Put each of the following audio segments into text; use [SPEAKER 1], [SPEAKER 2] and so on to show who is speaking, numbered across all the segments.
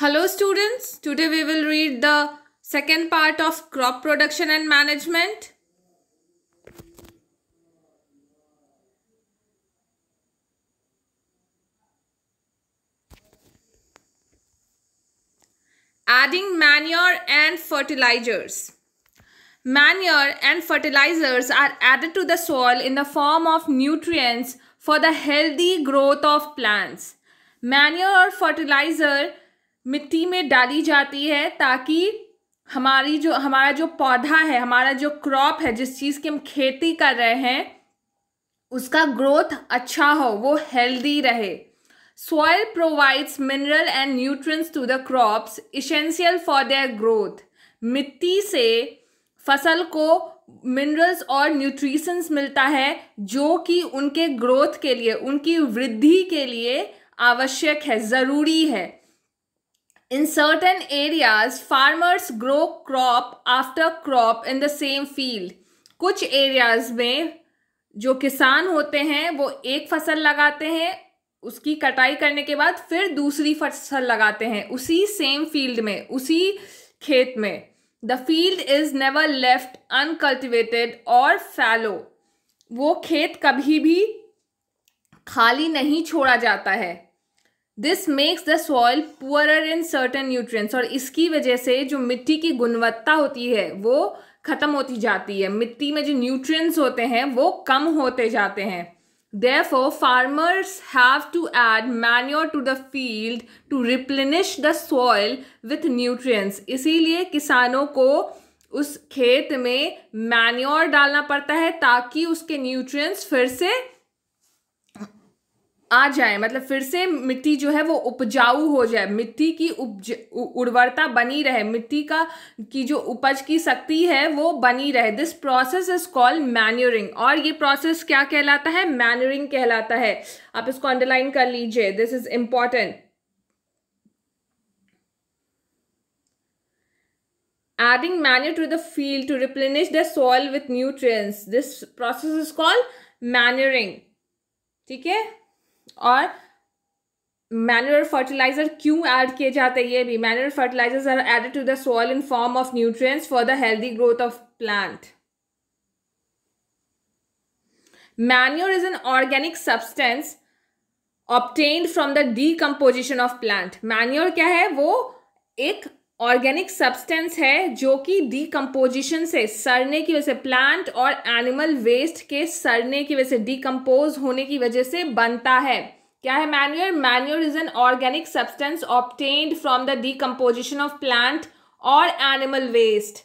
[SPEAKER 1] Hello students, today we will read the second part of crop production and management. Adding manure and fertilizers. Manure and fertilizers are added to the soil in the form of nutrients for the healthy growth of plants. Manure और fertilizer मिट्टी में डाली जाती है ताकि हमारी जो, हमारा जो पौधा है, हमारा जो क्रॉप है, जिस चीज़ की हम खेती कर रहे हैं, उसका ग्रोथ अच्छा हो, वो हेल्दी रहे। Soil provides mineral and nutrients to the crops essential for their growth मिट्टी से फ़सल को मिनरल्स और न्यूट्रिशंस मिलता है, जो कि उनके ग्रोथ के लिए, उनकी वृद्धि के लिए आवश्यक है, ज़रूरी है। In certain areas, farmers grow crop after crop in the same field. कुछ एरियाज़ में जो किसान होते हैं वो एक फ़सल लगाते हैं उसकी कटाई करने के बाद फिर दूसरी फ़सल लगाते हैं। उसी सेम फ़ील्ड में उसी खेत में। The field is never left uncultivated और फैलो वो खेत कभी भी खाली नहीं छोड़ा जाता है। This makes the soil poorer in certain nutrients और इसकी वजह से जो मिट्टी की गुणवत्ता होती है, वो खत्म होती जाती है। मिट्टी में जो न्यूट्रिएंट्स होते हैं, वो कम होते जाते हैं। Therefore, farmers have to add manure to the field to replenish the soil with nutrients. इसीलिए किसानों को उस खेत में मैन्योर डालना पड़ता है ताकि उसके न्यूट्रिएंट्स फिर से आ जाए मतलब फिर से मिट्टी जो है वो उपजाऊ हो जाए, मिट्टी की उपज उर्वरता बनी रहे, मिट्टी का, की जो उपज की शक्ति है वो बनी रहे। This process is called manuring और ये प्रोसेस क्या कहलाता है? मैन्यूरिंग कहलाता है। आप इसको अंडरलाइन कर लीजिए। This is important adding manure to the field to replenish the soil with nutrients. This process is called manuring. ठीक है? और मैनुअर फर्टिलाइज़र क्यों ऐड किए जाते हैं ये भी? Manure fertilizers are added to the soil in form of nutrients for the healthy growth of plant manure is an organic substance obtained from the decomposition of plant manure क्या है? वो एक ऑर्गेनिक सब्सटेंस है जो कि decomposition से सड़ने की वजह से प्लांट और एनिमल वेस्ट के सड़ने की वजह से डीकम्पोज होने की वजह से बनता है। क्या है manure manure is an organic substance obtained from the decomposition of plant और animal waste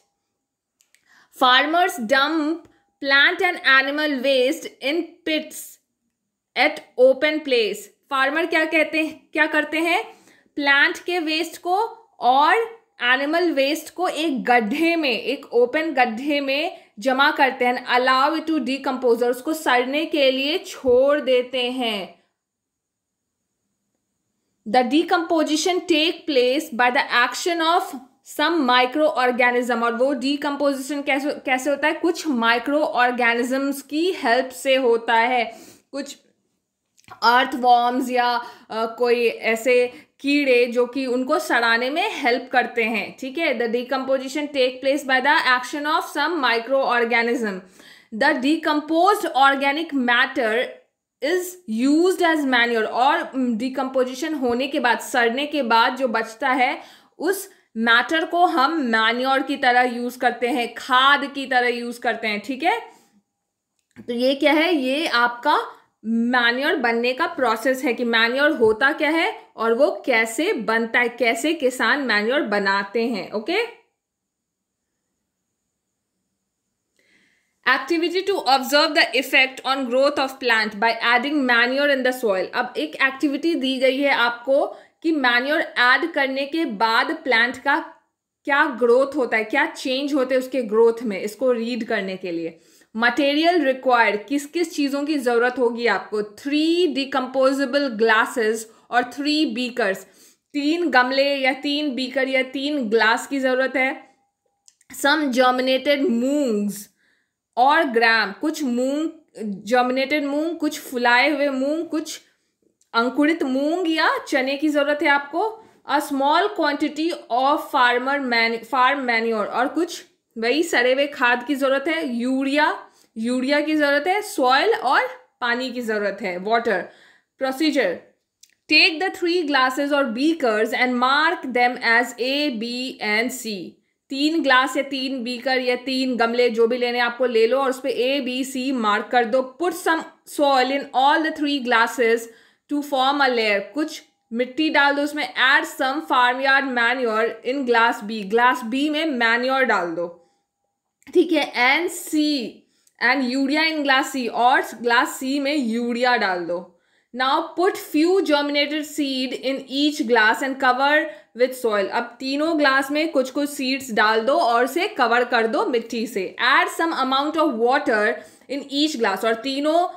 [SPEAKER 1] farmers dump plant and animal waste in pits at open place farmer क्या कहते हैं? क्या करते हैं? प्लांट के वेस्ट को और एनिमल वेस्ट को एक गड्ढे में एक ओपन गड्ढे में जमा करते हैं अलाउ इट टू डीकम्पोजर उसको सड़ने के लिए छोड़ देते हैं। The decomposition take place by the action of some microorganism और वो डीकम्पोजिशन कैसे कैसे होता है? कुछ माइक्रो ऑर्गेनिजम्स की हेल्प से होता है। कुछ अर्थ वॉर्म्स या आ, कोई ऐसे कीड़े जो कि उनको सड़ाने में हेल्प करते हैं, ठीक है? The decomposition take place by the action of some microorganism the decompose organic matter is use as manure और डिकम्पोजिशन होने के बाद, सड़ने के बाद जो बचता है, उस मैटर को हम मैन्योर की तरह यूज़ करते हैं, खाद की तरह यूज़ करते हैं, ठीक है? तो ये क्या है? ये आपका मैन्योर बनने का प्रोसेस है कि मैन्योर होता क्या है और वो कैसे बनता है, कैसे किसान मैन्योर बनाते हैं okay activity to observe the effect on growth of plant by adding manure in the soil अब एक एक्टिविटी दी गई है आपको कि मैन्योर ऐड करने के बाद प्लांट का क्या ग्रोथ होता है, क्या चेंज होते हैं उसके ग्रोथ में, इसको रीड करने के लिए। मटेरियल रिक्वायर्ड किस किस चीज़ों की ज़रूरत होगी आपको? थ्री डिकम्पोजेबल ग्लासेस और थ्री बीकर्स तीन गमले या तीन बीकर या तीन ग्लास की ज़रूरत है। सम जर्मिनेटेड मूंग्स और ग्राम कुछ मूंग जर्मिनेटेड मूंग, कुछ फुलाए हुए मूंग, कुछ अंकुरित मूंग या चने की ज़रूरत है आपको। A small quantity of farmer man farm manure और कुछ वही सड़े हुए खाद की ज़रूरत है, यूरिया यूरिया की ज़रूरत है सॉइल और पानी की ज़रूरत है water procedure take the three glasses और beakers and mark them as A B and C तीन ग्लास या तीन बीकर या तीन गमले जो भी लेने आपको ले लो और उस पर ए बी सी मार्क कर दो. Put some soil in all the three glasses to form a layer कुछ मिट्टी डाल दो उसमें. Add some farmyard manure in glass B glass B में मैन्योर डाल दो. ठीक है and C and urea in glass C और ग्लास सी में यूरिया डाल दो। Now put few germinated seed in each glass and cover with soil अब तीनों ग्लास में कुछ कुछ सीड्स डाल दो और उसे कवर कर दो मिट्टी से। Add some amount of water in each glass और तीनों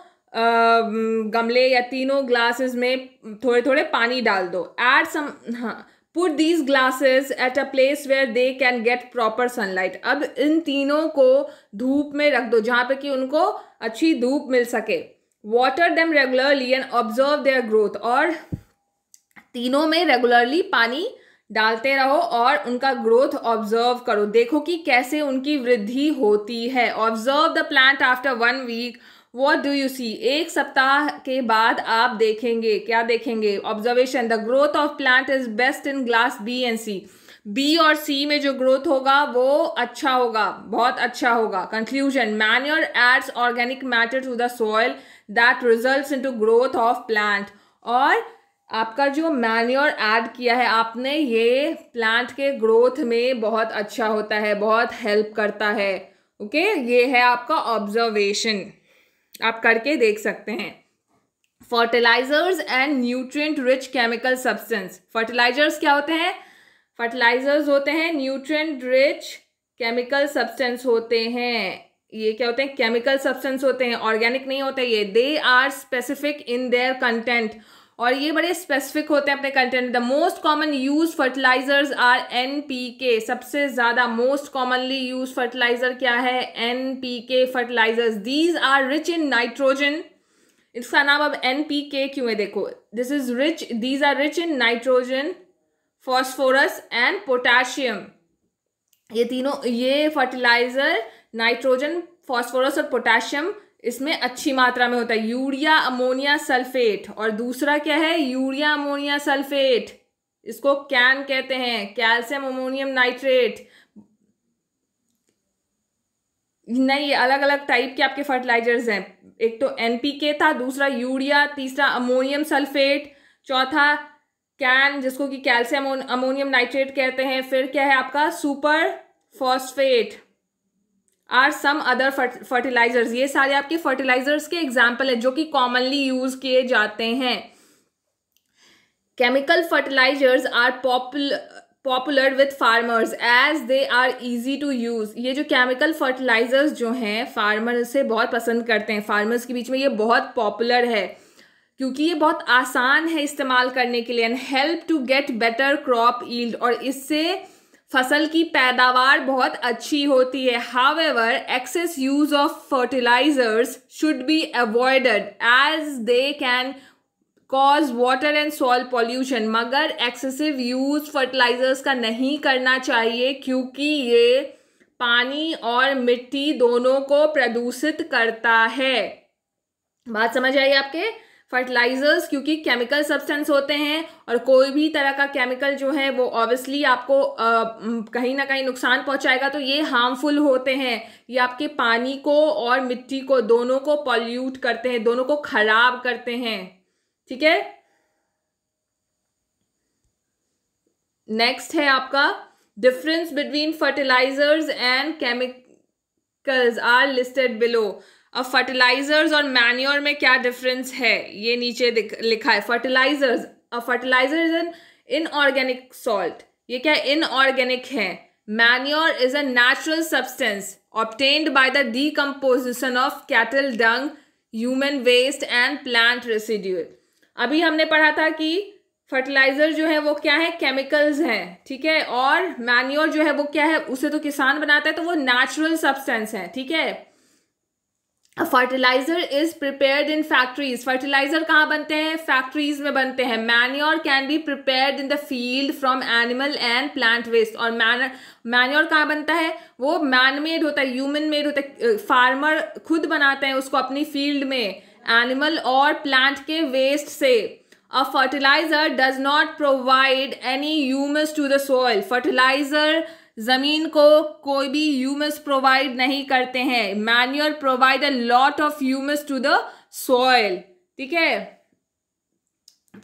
[SPEAKER 1] गमले या तीनों ग्लासेस में थोड़े थोड़े पानी डाल दो। एड सम हाँ put these glasses at a place where they can get proper sunlight अब इन तीनों को धूप में रख दो, जहाँ पे कि उनको अच्छी धूप मिल सके। Water them regularly and observe their growth और तीनों में रेगुलरली पानी डालते रहो और उनका ग्रोथ ऑब्ज़र्व करो। देखो कि कैसे उनकी वृद्धि होती है। Observe the plant after one week what do you see एक सप्ताह के बाद आप देखेंगे, क्या देखेंगे? Observation the growth of plant is best in glass B and C B और सी में जो ग्रोथ होगा, वो अच्छा होगा, बहुत अच्छा होगा। Conclusion manure adds organic matter to the soil that result in to growth of plant और आपका जो मैन्योर ऐड किया है, आपने ये प्लांट के ग्रोथ में बहुत अच्छा होता है, बहुत हेल्प करता है। Okay okay? ये है आपका ऑब्जर्वेशन आप करके देख सकते हैं। Fertilizers and nutrient rich chemical substance fertilizers क्या होते हैं? फर्टिलाइजर्स होते हैं न्यूट्रिएंट रिच केमिकल सब्सटेंस होते हैं। ये क्या होते हैं? केमिकल सब्सटेंस होते हैं। ऑर्गेनिक नहीं होते ये। They are specific in their content और ये बड़े स्पेसिफिक होते हैं अपने content the most common use fertilizers are N P K सबसे ज़्यादा मोस्ट कॉमनली यूज़ फर्टिलाइज़र क्या है? N P K fertilizers these are rich in nitrogen इसका नाम अब एन पी के क्यों है? देखो this is rich these are rich in nitrogen phosphorus and potassium ये तीनों, ये फर्टिलाइज़र नाइट्रोजन फॉस्फोरस और पोटाशियम इसमें अच्छी मात्रा में होता है। Urea, ammonia sulphate. और दूसरा क्या है? Urea, ammonia sulphate. इसको कैन कहते हैं। Calcium, ammonium nitrate. नहीं अलग अलग टाइप के आपके फर्टिलाइजर्स हैं। एक तो एनपीके था, दूसरा यूरिया, तीसरा अमोनियम सल्फेट, चौथा कैन, जिसको कि कैल्शियम, अमोनियम नाइट्रेट कहते हैं। फिर क्या है आपका? Superphosphate. Are some other fertilizers. ये सारे आपके फर्टिलाइजर्स के एग्ज़ाम्पल है जो कि कॉमनली यूज़ किए जाते हैं। Chemical fertilizers are popular with farmers as they are easy to use ये जो केमिकल फर्टिलाइजर्स जो हैं फार्मर से बहुत पसंद करते हैं। फार्मर्स के बीच में ये बहुत पॉपुलर है। क्योंकि ये बहुत आसान है इस्तेमाल करने के लिए and help to get better crop yield और इससे फ़सल की पैदावार बहुत अच्छी होती है। However excess use of fertilizers should be avoided as they can cause water and soil pollution मगर एक्सेसिव यूज़ फर्टिलाइजर्स का नहीं करना चाहिए क्योंकि ये पानी और मिट्टी दोनों को प्रदूषित करता है। बात समझ आई आपके? फर्टिलाइजर्स क्योंकि केमिकल सब्सटेंस होते हैं और कोई भी तरह का केमिकल जो है वो ऑब्वियसली आपको कहीं ना कहीं नुकसान पहुंचाएगा। तो ये हार्मफुल होते हैं। ये आपके पानी को और मिट्टी को, दोनों को पॉल्यूट करते हैं, दोनों को खराब करते हैं। ठीक है? नेक्स्ट है आपका difference between fertilizers and chemicals are listed below अब फर्टिलाइजर्स और मैन्योर में क्या डिफरेंस है? ये नीचे लिखा है fertilizers fertilizer is an inorganic salt ये क्या इनऑर्गेनिक है? Manure is a natural substance obtained by the decomposition of cattle dung human waste and plant residual अभी हमने पढ़ा था कि फर्टिलाइज़र जो है वो क्या है? केमिकल्स हैं, ठीक है? और मैन्योर जो है वो क्या है? उसे तो किसान बनाता है तो वो नेचुरल सब्सटेंस है, ठीक है? Fertilizer is prepared in factories fertilizer कहाँ बनते हैं? फैक्ट्रीज में बनते हैं. Manure can be prepared in the field from animal and plant waste और मैन मैन्योर कहाँ बनता है? वो मैन मेड होता है ह्यूमन मेड होता है. फार्मर खुद बनाते हैं उसको अपनी फ़ील्ड में एनिमल और प्लांट के वेस्ट से. A fertilizer does not provide any humus to the soil fertilizer ज़मीन को कोई भी ह्यूमस प्रोवाइड नहीं करते हैं। Manure provide a lot of humus to the soil. ठीक है?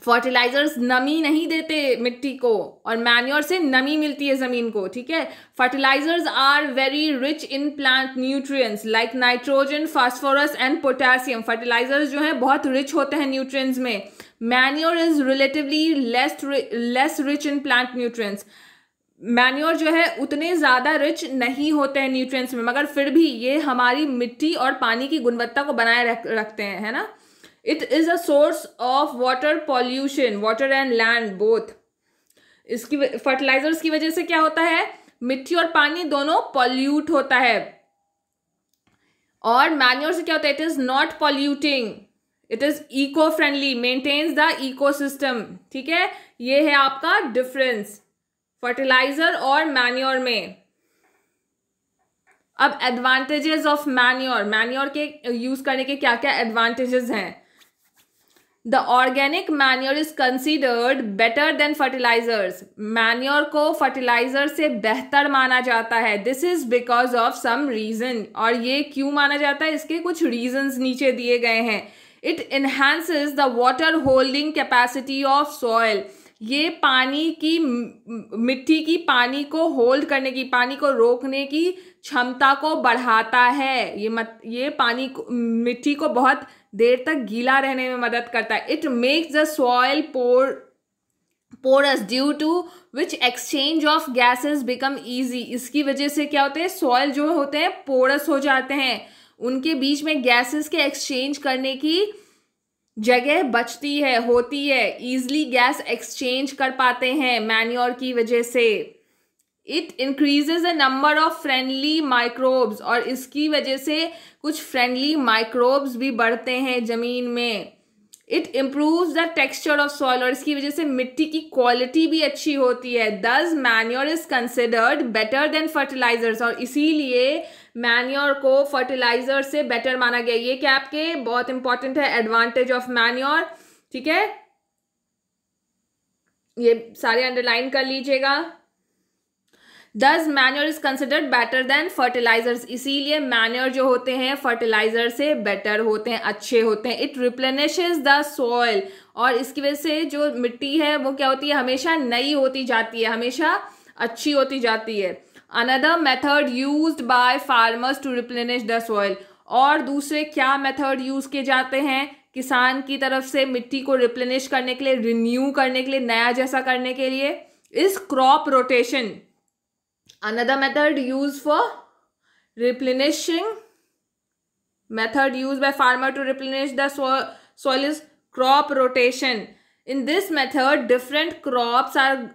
[SPEAKER 1] फर्टिलाइजर्स नमी नहीं देते मिट्टी को और मैन्योर से नमी मिलती है ज़मीन को, ठीक है? Fertilizers are very rich in plant nutrients like nitrogen, phosphorus and potassium. Fertilizers जो है बहुत रिच होते हैं न्यूट्रिएंट्स में। Manure is relatively less less rich in plant nutrients. Manure जो है उतने ज़्यादा रिच नहीं होते हैं न्यूट्रिएंट्स में मगर फिर भी ये हमारी मिट्टी और पानी की गुणवत्ता को बनाए रख, रखते हैं है ना? It is a source of water pollution water and land both इसकी फर्टिलाइजर्स की वजह से क्या होता है? मिट्टी और पानी दोनों पॉल्यूट होता है। और मैन्योर से क्या होता है? It is not polluting it is eco friendly maintains the ecosystem ठीक है? ये है आपका डिफरेंस फर्टिलाइज़र और मैन्योर में। अब एडवांटेजेस ऑफ़ मैन्योर मैन्योर के यूज़ करने के क्या क्या एडवांटेजेस हैं? The organic manure is considered better than fertilizers manure को फर्टिलाइज़र से बेहतर माना जाता है। This is because of some reason और ये क्यों माना जाता है? इसके कुछ रीजंस नीचे दिए गए हैं। It enhances the water holding capacity of soil ये पानी की, मिट्टी की पानी को होल्ड करने की, पानी को रोकने की क्षमता को बढ़ाता है। ये मत, ये पानी को, मिट्टी को बहुत देर तक गीला रहने में मदद करता है। It makes the soil pore porous due to which exchange of gases become easy इसकी वजह से क्या होते हैं? सॉयल जो होते हैं पोरस हो जाते हैं। उनके बीच में गैसेस के एक्सचेंज करने की जगह बचती है, होती है ईजली गैस एक्सचेंज कर पाते हैं मैन्योर की वजह से। It increases the number of friendly microbes और इसकी वजह से कुछ फ्रेंडली माइक्रोब्स भी बढ़ते हैं ज़मीन में। It improve the texture of soil और इसकी वजह से मिट्टी की क्वालिटी भी अच्छी होती है। This manure is considered better than fertilizers और इसीलिए मैन्योर को फर्टिलाइज़र से बेटर माना गया। ये क्या आपके बहुत इंपॉर्टेंट है एडवांटेज ऑफ़ मैन्योर ठीक है? ये सारे अंडरलाइन कर लीजिएगा। This manure is considered better than fertilizers इसीलिए मैन्योर जो होते हैं फर्टिलाइज़र से बेटर होते हैं, अच्छे होते हैं। इट रिप्लेनिशेज द सॉयल और इसकी वजह से जो मिट्टी है, वो क्या होती है? हमेशा नई होती जाती है, हमेशा अच्छी होती जाती है। Another method use by farmers to replenish the soil और दूसरे क्या मेथड यूज़ किए जाते हैं? किसान की तरफ़ से मिट्टी को रिप्लेनिश करने के लिए रिन्यू करने के लिए, नया जैसा करने के लिए इस crop rotation another method use for replenishing method use by farmer to replenish the soil is crop rotation. In this method, different crops are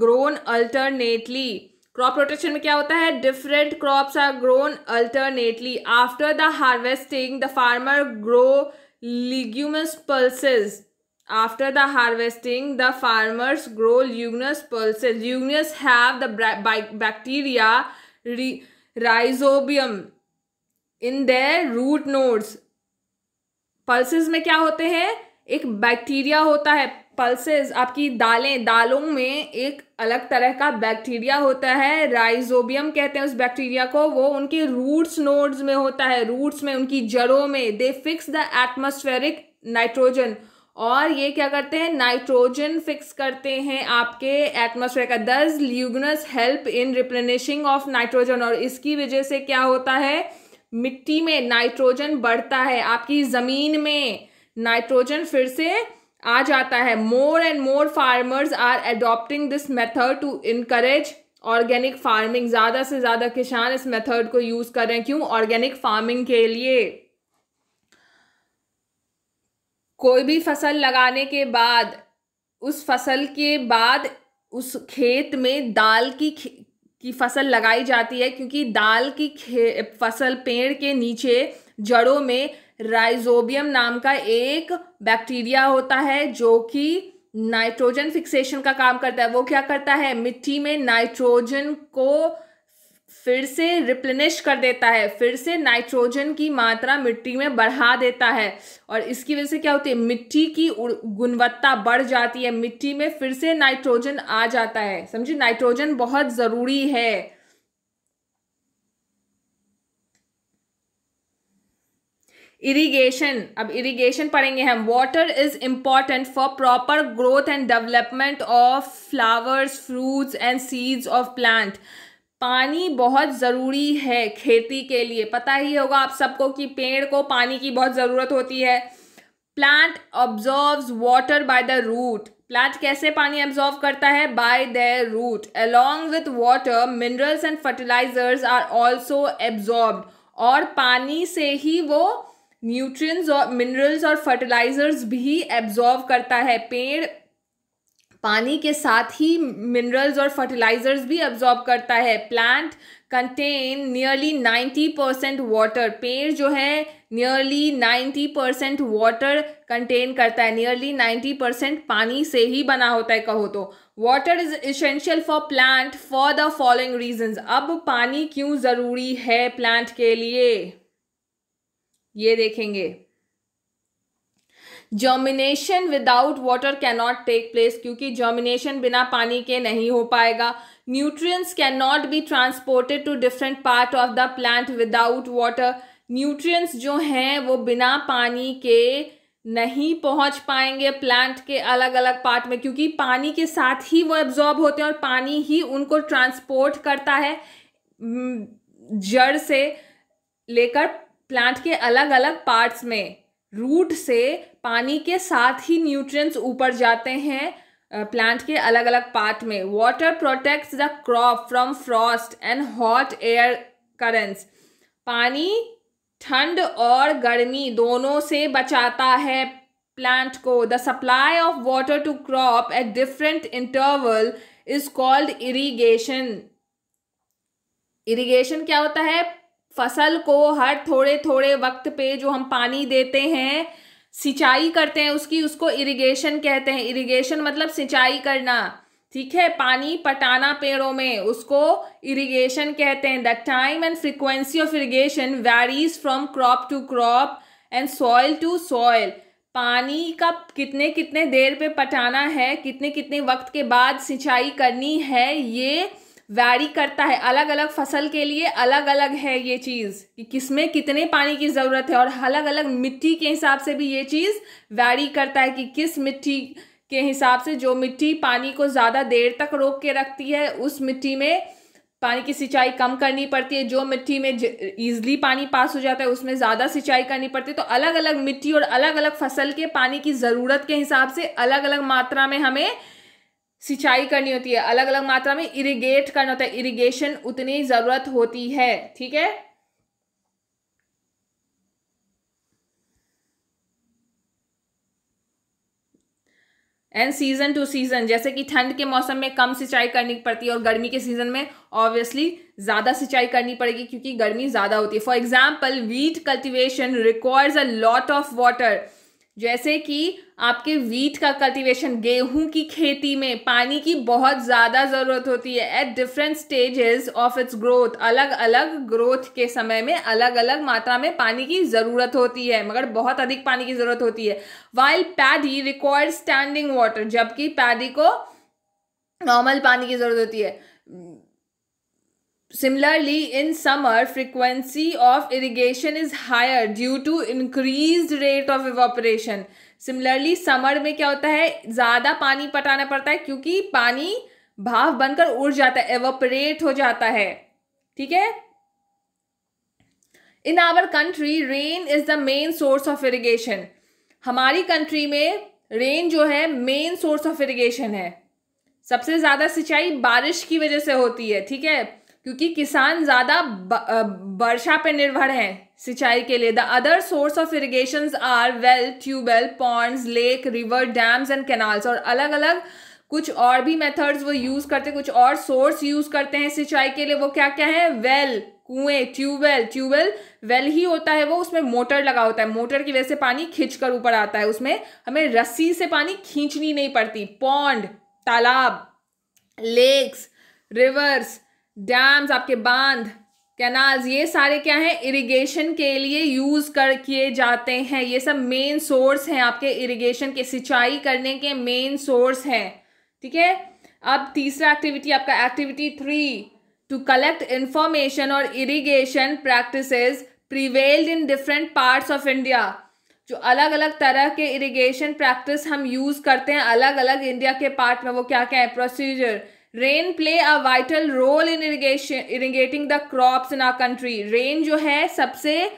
[SPEAKER 1] grown alternately. Crop rotation में क्या होता है? Different crops are grown alternately after the harvesting the farmer grow legumes pulses after the harvesting the farmers grow legumes pulses legumes have the bacteria rhizobium in the root nodes pulses में क्या होते हैं? एक bacteria होता है। Pulses आपकी दालें, दालों में एक अलग तरह का बैक्टीरिया होता है राइजोबियम कहते हैं उस बैक्टीरिया को, वो उनके रूट्स नोड्स में होता है रूट्स में, उनकी जड़ों में they fix the atmospheric nitrogen और ये क्या करते हैं? नाइट्रोजन फिक्स करते हैं आपके एटमोसफेयर का। This legumes help in replenishing of nitrogen और इसकी वजह से क्या होता है? मिट्टी में नाइट्रोजन बढ़ता है, आपकी ज़मीन में नाइट्रोजन फिर से आ जाता है। More and more farmers are adopting this method to encourage organic farming ज़्यादा से ज़्यादा किसान इस मेथड को यूज़ कर रहे हैं। क्यों? ऑर्गेनिक फ़ार्मिंग के लिए। कोई भी फ़सल लगाने के बाद, उस फ़सल के बाद उस खेत में दाल की की फ़सल लगाई जाती है। क्योंकि दाल की फ़सल पेड़ के नीचे जड़ों में राइजोबियम नाम का एक बैक्टीरिया होता है जो कि नाइट्रोजन फिक्सेशन का काम करता है। वो क्या करता है? मिट्टी में नाइट्रोजन को फिर से रिप्लेनिश कर देता है। फिर से नाइट्रोजन की मात्रा मिट्टी में बढ़ा देता है और इसकी वजह से क्या होती है? मिट्टी की गुणवत्ता बढ़ जाती है। मिट्टी में फिर से नाइट्रोजन आ जाता है। समझिए नाइट्रोजन बहुत ज़रूरी है। इरिगेशन अब इरिगेशन पढ़ेंगे हम. Water is important for proper growth and development of flowers fruits and seeds of plant पानी बहुत ज़रूरी है खेती के लिए. पता ही होगा आप सबको कि पेड़ को पानी की बहुत ज़रूरत होती है. Plant absorb water by the root plant कैसे पानी ऑब्जॉर्व करता है? By the root along with water minerals and fertilizers are also absorb और पानी से ही वो न्यूट्रिएंट्स और मिनरल्स और फर्टिलाइजर्स भी एब्जॉर्व करता है। पेड़ पानी के साथ ही मिनरल्स और फर्टिलाइजर्स भी अब्जॉर्ब करता है। Plant contain nearly ninety percent water पेड़ जो है nearly ninety percent water contain करता है। नियरली नाइन्टी परसेंट पानी से ही बना होता है कहो तो। Water is essential for plant for the following reasons अब पानी क्यों ज़रूरी है प्लांट के लिए? ये देखेंगे। Germination without water cannot take place क्योंकि जर्मिनेशन बिना पानी के नहीं हो पाएगा। Nutrients can not be transported to different part of the plant without water nutrients जो हैं, वो बिना पानी के नहीं पहुँच पाएँगे प्लांट के अलग अलग पार्ट में क्योंकि पानी के साथ ही वो एब्जॉर्ब होते हैं और पानी ही उनको ट्रांसपोर्ट करता है जड़ से लेकर प्लांट के अलग अलग पार्ट्स में रूट से पानी के साथ ही न्यूट्रिएंट्स ऊपर जाते हैं प्लांट के अलग अलग पार्ट में। Water protects the crop from frost and hot air currents पानी ठंड और गर्मी दोनों से बचाता है प्लांट को। The supply of water to crop at different interval is called irrigation irrigation क्या होता है? फ़सल को हर थोड़े थोड़े वक्त पे जो हम पानी देते हैं, सिंचाई करते हैं, उसकी, उसको इरिगेशन कहते हैं। इरिगेशन मतलब सिंचाई करना, ठीक है? पानी पटाना पेड़ों में, उसको इरिगेशन कहते हैं। The time and frequency of irrigation varies from crop to crop and soil to soil पानी का कितने कितने देर पे पटाना है कितने कितने वक्त के बाद सिंचाई करनी है, ये वैरी करता है अलग अलग फ़सल के लिए अलग अलग है ये चीज़ कि किसमें कितने पानी की ज़रूरत है और अलग अलग मिट्टी के हिसाब से भी ये चीज़ वैरी करता है कि किस मिट्टी के हिसाब से जो मिट्टी पानी को ज़्यादा देर तक रोक के रखती है, उस मिट्टी में पानी की सिंचाई कम करनी पड़ती है। जो मिट्टी में ईजिली पानी पास हो जाता है, उसमें ज़्यादा सिंचाई करनी पड़ती है। तो अलग अलग मिट्टी और अलग अलग फ़सल के पानी की ज़रूरत के हिसाब से अलग अलग मात्रा में हमें सिंचाई करनी होती है। अलग अलग मात्रा में इरिगेट करना होता है। इरिगेशन उतनी ज़रूरत होती है। ठीक है? एंड सीज़न टू सीज़न जैसे कि ठंड के मौसम में कम सिंचाई करनी पड़ती है और गर्मी के सीज़न में ऑब्वियसली ज़्यादा सिंचाई करनी पड़ेगी क्योंकि गर्मी ज़्यादा होती है। For example wheat cultivation requires a lot of water जैसे कि आपके वीट का कल्टीवेशन गेहूँ की खेती में पानी की बहुत ज़्यादा ज़रूरत होती है। At different stages of its growth अलग अलग ग्रोथ के समय में अलग अलग मात्रा में पानी की ज़रूरत होती है, मगर बहुत अधिक पानी की ज़रूरत होती है। While paddy required standing water जबकि पैडी को नॉर्मल पानी की ज़रूरत होती है। Similarly, in summer, frequency of irrigation is higher due to increased rate of evaporation. Similarly, summer में क्या होता है? ज़्यादा पानी पटाना पड़ता है क्योंकि पानी भाव बनकर उड़ जाता है एवोपरेट हो जाता है। ठीक है? In our country rain is the main source of irrigation हमारी कंट्री में रेन जो है मेन सोर्स ऑफ़ इरिगेशन है। सबसे ज़्यादा सिंचाई बारिश की वजह से होती है ठीक है? क्योंकि किसान ज़्यादा वर्षा पे निर्भर हैं सिंचाई के लिए। The other source of irrigation are well tubewell ponds lake river dams and canals और अलग अलग कुछ और भी मेथड्स वो यूज़ करते हैं कुछ और सोर्स यूज़ करते हैं सिंचाई के लिए। वो क्या क्या है? वेल कुएँ ट्यूबवेल ट्यूबवेल वेल ही होता है वो, उसमें मोटर लगा होता है। मोटर की वजह से पानी खींच कर ऊपर आता है। उसमें हमें रस्सी से पानी खींचनी नहीं पड़ती। पौंड तालाब लेक्स रिवर्स डैम्स आपके बाँध कैनाल्स ये सारे क्या हैं? इरिगेशन के लिए यूज़ कर, किए जाते हैं। ये सब मेन सोर्स हैं आपके इरिगेशन के, सिंचाई करने के मेन सोर्स हैं। ठीक है? अब तीसरा एक्टिविटी आपका activity three to collect information और irrigation practices prevailed in different parts of India जो अलग अलग तरह के इरिगेशन प्रैक्टिस हम यूज़ करते हैं अलग अलग इंडिया के पार्ट में वो क्या क्या है? Procedure rain play a vital role in irrigation irrigating the crops in our country rain जो है, सबसे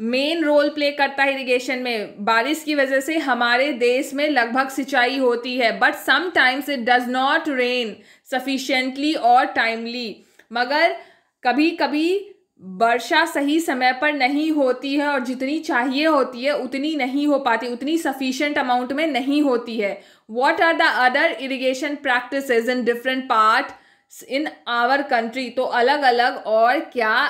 [SPEAKER 1] मेन रोल प्ले करता है इरिगेशन में। बारिश की वजह से हमारे देश में लगभग सिंचाई होती है but sometimes it does not rain sufficiently और टाइमली मगर कभी कभी वर्षा सही समय पर नहीं होती है और जितनी चाहिए होती है, उतनी नहीं हो पाती, उतनी सफिशेंट अमाउंट में नहीं होती है। What are the other irrigation practice in different part in our country तो अलग अलग और क्या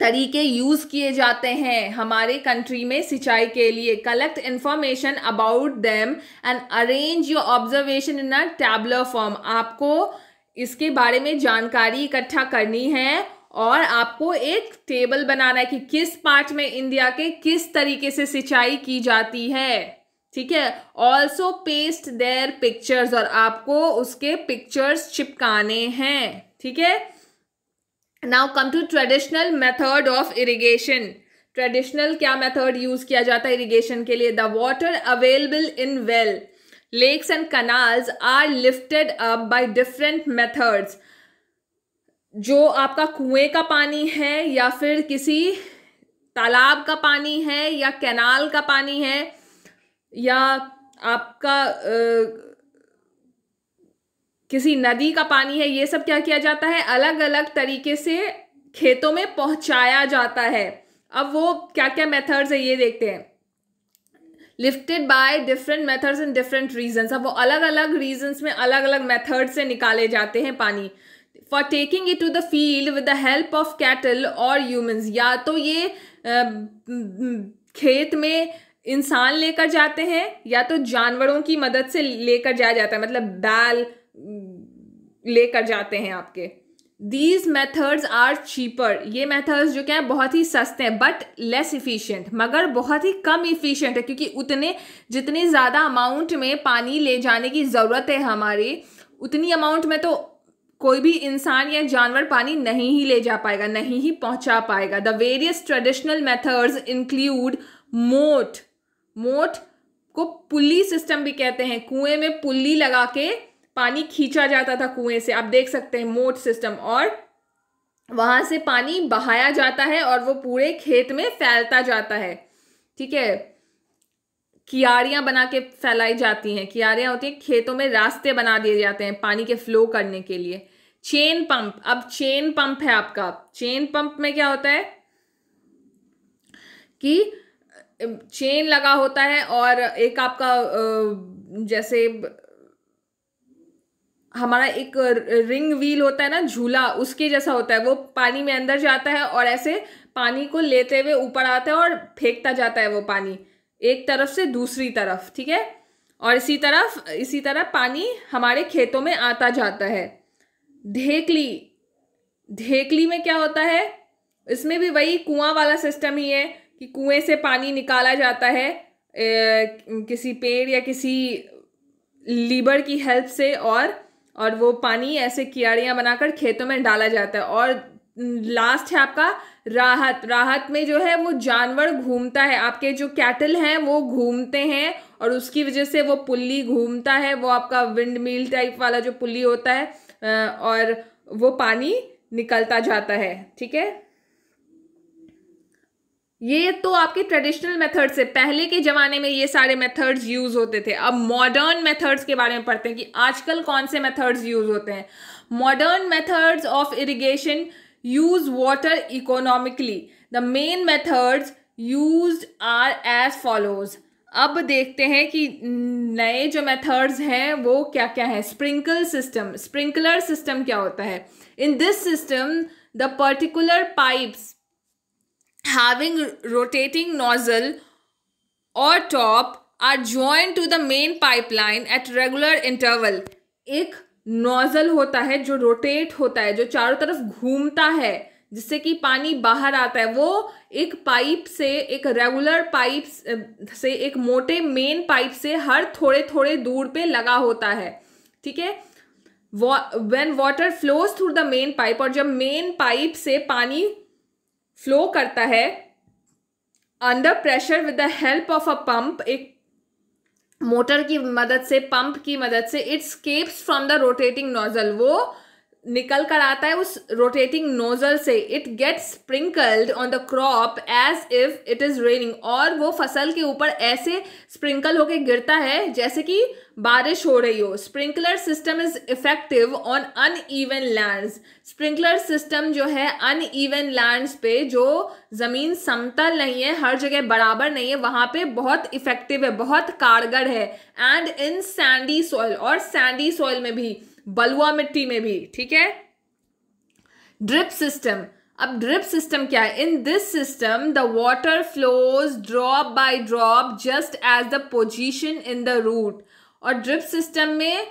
[SPEAKER 1] तरीके यूज़ किए जाते हैं हमारे कंट्री में सिंचाई के लिए? Collect information about them and arrange your observation in a tabular form आपको इसके बारे में जानकारी इकट्ठा करनी है और आपको एक टेबल बनाना है कि किस पार्ट में इंडिया के किस तरीके से सिंचाई की जाती है। ठीक है? ऑल्सो पेस्ट देयर पिक्चर्स और आपको उसके पिक्चर्स चिपकाने हैं, ठीक है? Now come to traditional method of irrigation traditional क्या मेथड यूज़ किया जाता है इरिगेशन के लिए? The water available in well lakes and canals are lifted up by different methods जो आपका कुएँ का पानी है या फिर किसी तालाब का पानी है या कैनाल का पानी है या आपका आ, किसी नदी का पानी है ये सब क्या किया जाता है? अलग अलग तरीके से खेतों में पहुँचाया जाता है। अब वो क्या क्या मेथड्स है ये देखते हैं। Lifted by different methods and different regions अब वो अलग अलग रीजन्स में अलग अलग मेथड से निकाले जाते हैं पानी। For taking it to the field with the help of cattle और ह्यूमन्स या तो ये आ, खेत में इंसान लेकर जाते हैं या तो जानवरों की मदद से लेकर जाया जाता है मतलब बैल लेकर जाते हैं आपके। दीज मेथड्स आर चीपर ये मेथड्स जो क्या है, बहुत ही सस्ते हैं बट लेस इफिशियंट मगर बहुत ही कम इफिशियंट है, क्योंकि उतने, जितने ज़्यादा अमाउंट में पानी ले जाने की ज़रूरत है हमारी, उतनी अमाउंट में तो कोई भी इंसान या जानवर पानी नहीं ही ले जा पाएगा, नहीं ही पहुँचा पाएगा। The various traditional methods include moat moat को पुली सिस्टम भी कहते हैं। कुएँ में पुल्ली लगा के पानी खींचा जाता था कुएँ से। आप देख सकते हैं मोट सिस्टम और वहाँ से पानी बहाया जाता है और वो पूरे खेत में फैलता जाता है। ठीक है? कियारियाँ बना के फैलाई जाती हैं। कियारियाँ होती हैं, खेतों में रास्ते बना दिए जाते हैं पानी के फ्लो करने के लिए। चेन पंप अब चेन पंप है आपका। चेन पंप में क्या होता है? कि चेन लगा होता है और एक आपका जैसे, हमारा एक रिंग व्हील होता है ना, झूला, उसके जैसा होता है। वो पानी में अंदर जाता है और ऐसे पानी को लेते हुए ऊपर आता है और फेंकता जाता है वो पानी, एक तरफ़ से दूसरी तरफ़, ठीक है? और इसी तरफ़, इसी तरह पानी हमारे खेतों में आता जाता है। ढेकली ढेकली में क्या होता है? इसमें भी वही कुआँ वाला सिस्टम ही है। कि कुएँ से पानी निकाला जाता है ए, किसी पेड़ या किसी लीबर की हेल्प से और और वो पानी ऐसे कियारियाँ बनाकर खेतों में डाला जाता है। और लास्ट है आपका राहत। राहत में जो है वो जानवर घूमता है। आपके जो कैटल हैं वो घूमते हैं और उसकी वजह से वो पुल्ली घूमता है। वो आपका विंड मिल टाइप वाला जो पुल्ली होता है और वो पानी निकलता जाता है। ठीक है? ये तो आपके ट्रेडिशनल मेथड से पहले के ज़माने में ये सारे मेथड्स यूज़ होते थे। अब मॉडर्न मेथड्स के बारे में पढ़ते हैं कि आजकल कौन से मेथड्स यूज़ होते हैं। Modern methods of irrigation use water economically the main methods use are as follows अब देखते हैं कि नए जो मेथड्स हैं, वो क्या क्या है? स्प्रिंकल सिस्टम स्प्रिंकलर सिस्टम क्या होता है? In this system the particular pipes having rotating nozzle और top are join to the main pipeline at regular interval एक नोजल होता है जो रोटेट होता है, जो चारों तरफ़ घूमता है, जिससे कि पानी बाहर आता है, वो एक पाइप से, एक रेगुलर पाइप से, एक मोटे मेन पाइप से हर थोड़े थोड़े दूर पे लगा होता है, ठीक है? When water flows through the main pipe और जब मेन पाइप से पानी फ्लो करता है under pressure with the help of a pump एक मोटर की मदद से पंप की मदद से its escapes from the rotating nozzle वो निकल कर आता है उस रोटेटिंग नोजल से। It get sprinkled on the crop as if it is raining और वो फ़सल के ऊपर ऐसे स्प्रिंकल होके गिरता है जैसे कि बारिश हो रही हो। Sprinkler system is effective on uneven lands sprinkler system जो है अन ईवन लैंड्स पे, जो ज़मीन समतल नहीं है, हर जगह बराबर नहीं है, वहाँ पे बहुत इफ़ेक्टिव है, बहुत कारगर है। एंड इन सैंडी सॉइल और सैंडी सॉइल में भी। बलुआ मिट्टी में भी, ठीक है? Drip system. अब ड्रिप सिस्टम क्या है? In this system, the water flows drop by drop just as the position in the root. और ड्रिप सिस्टम में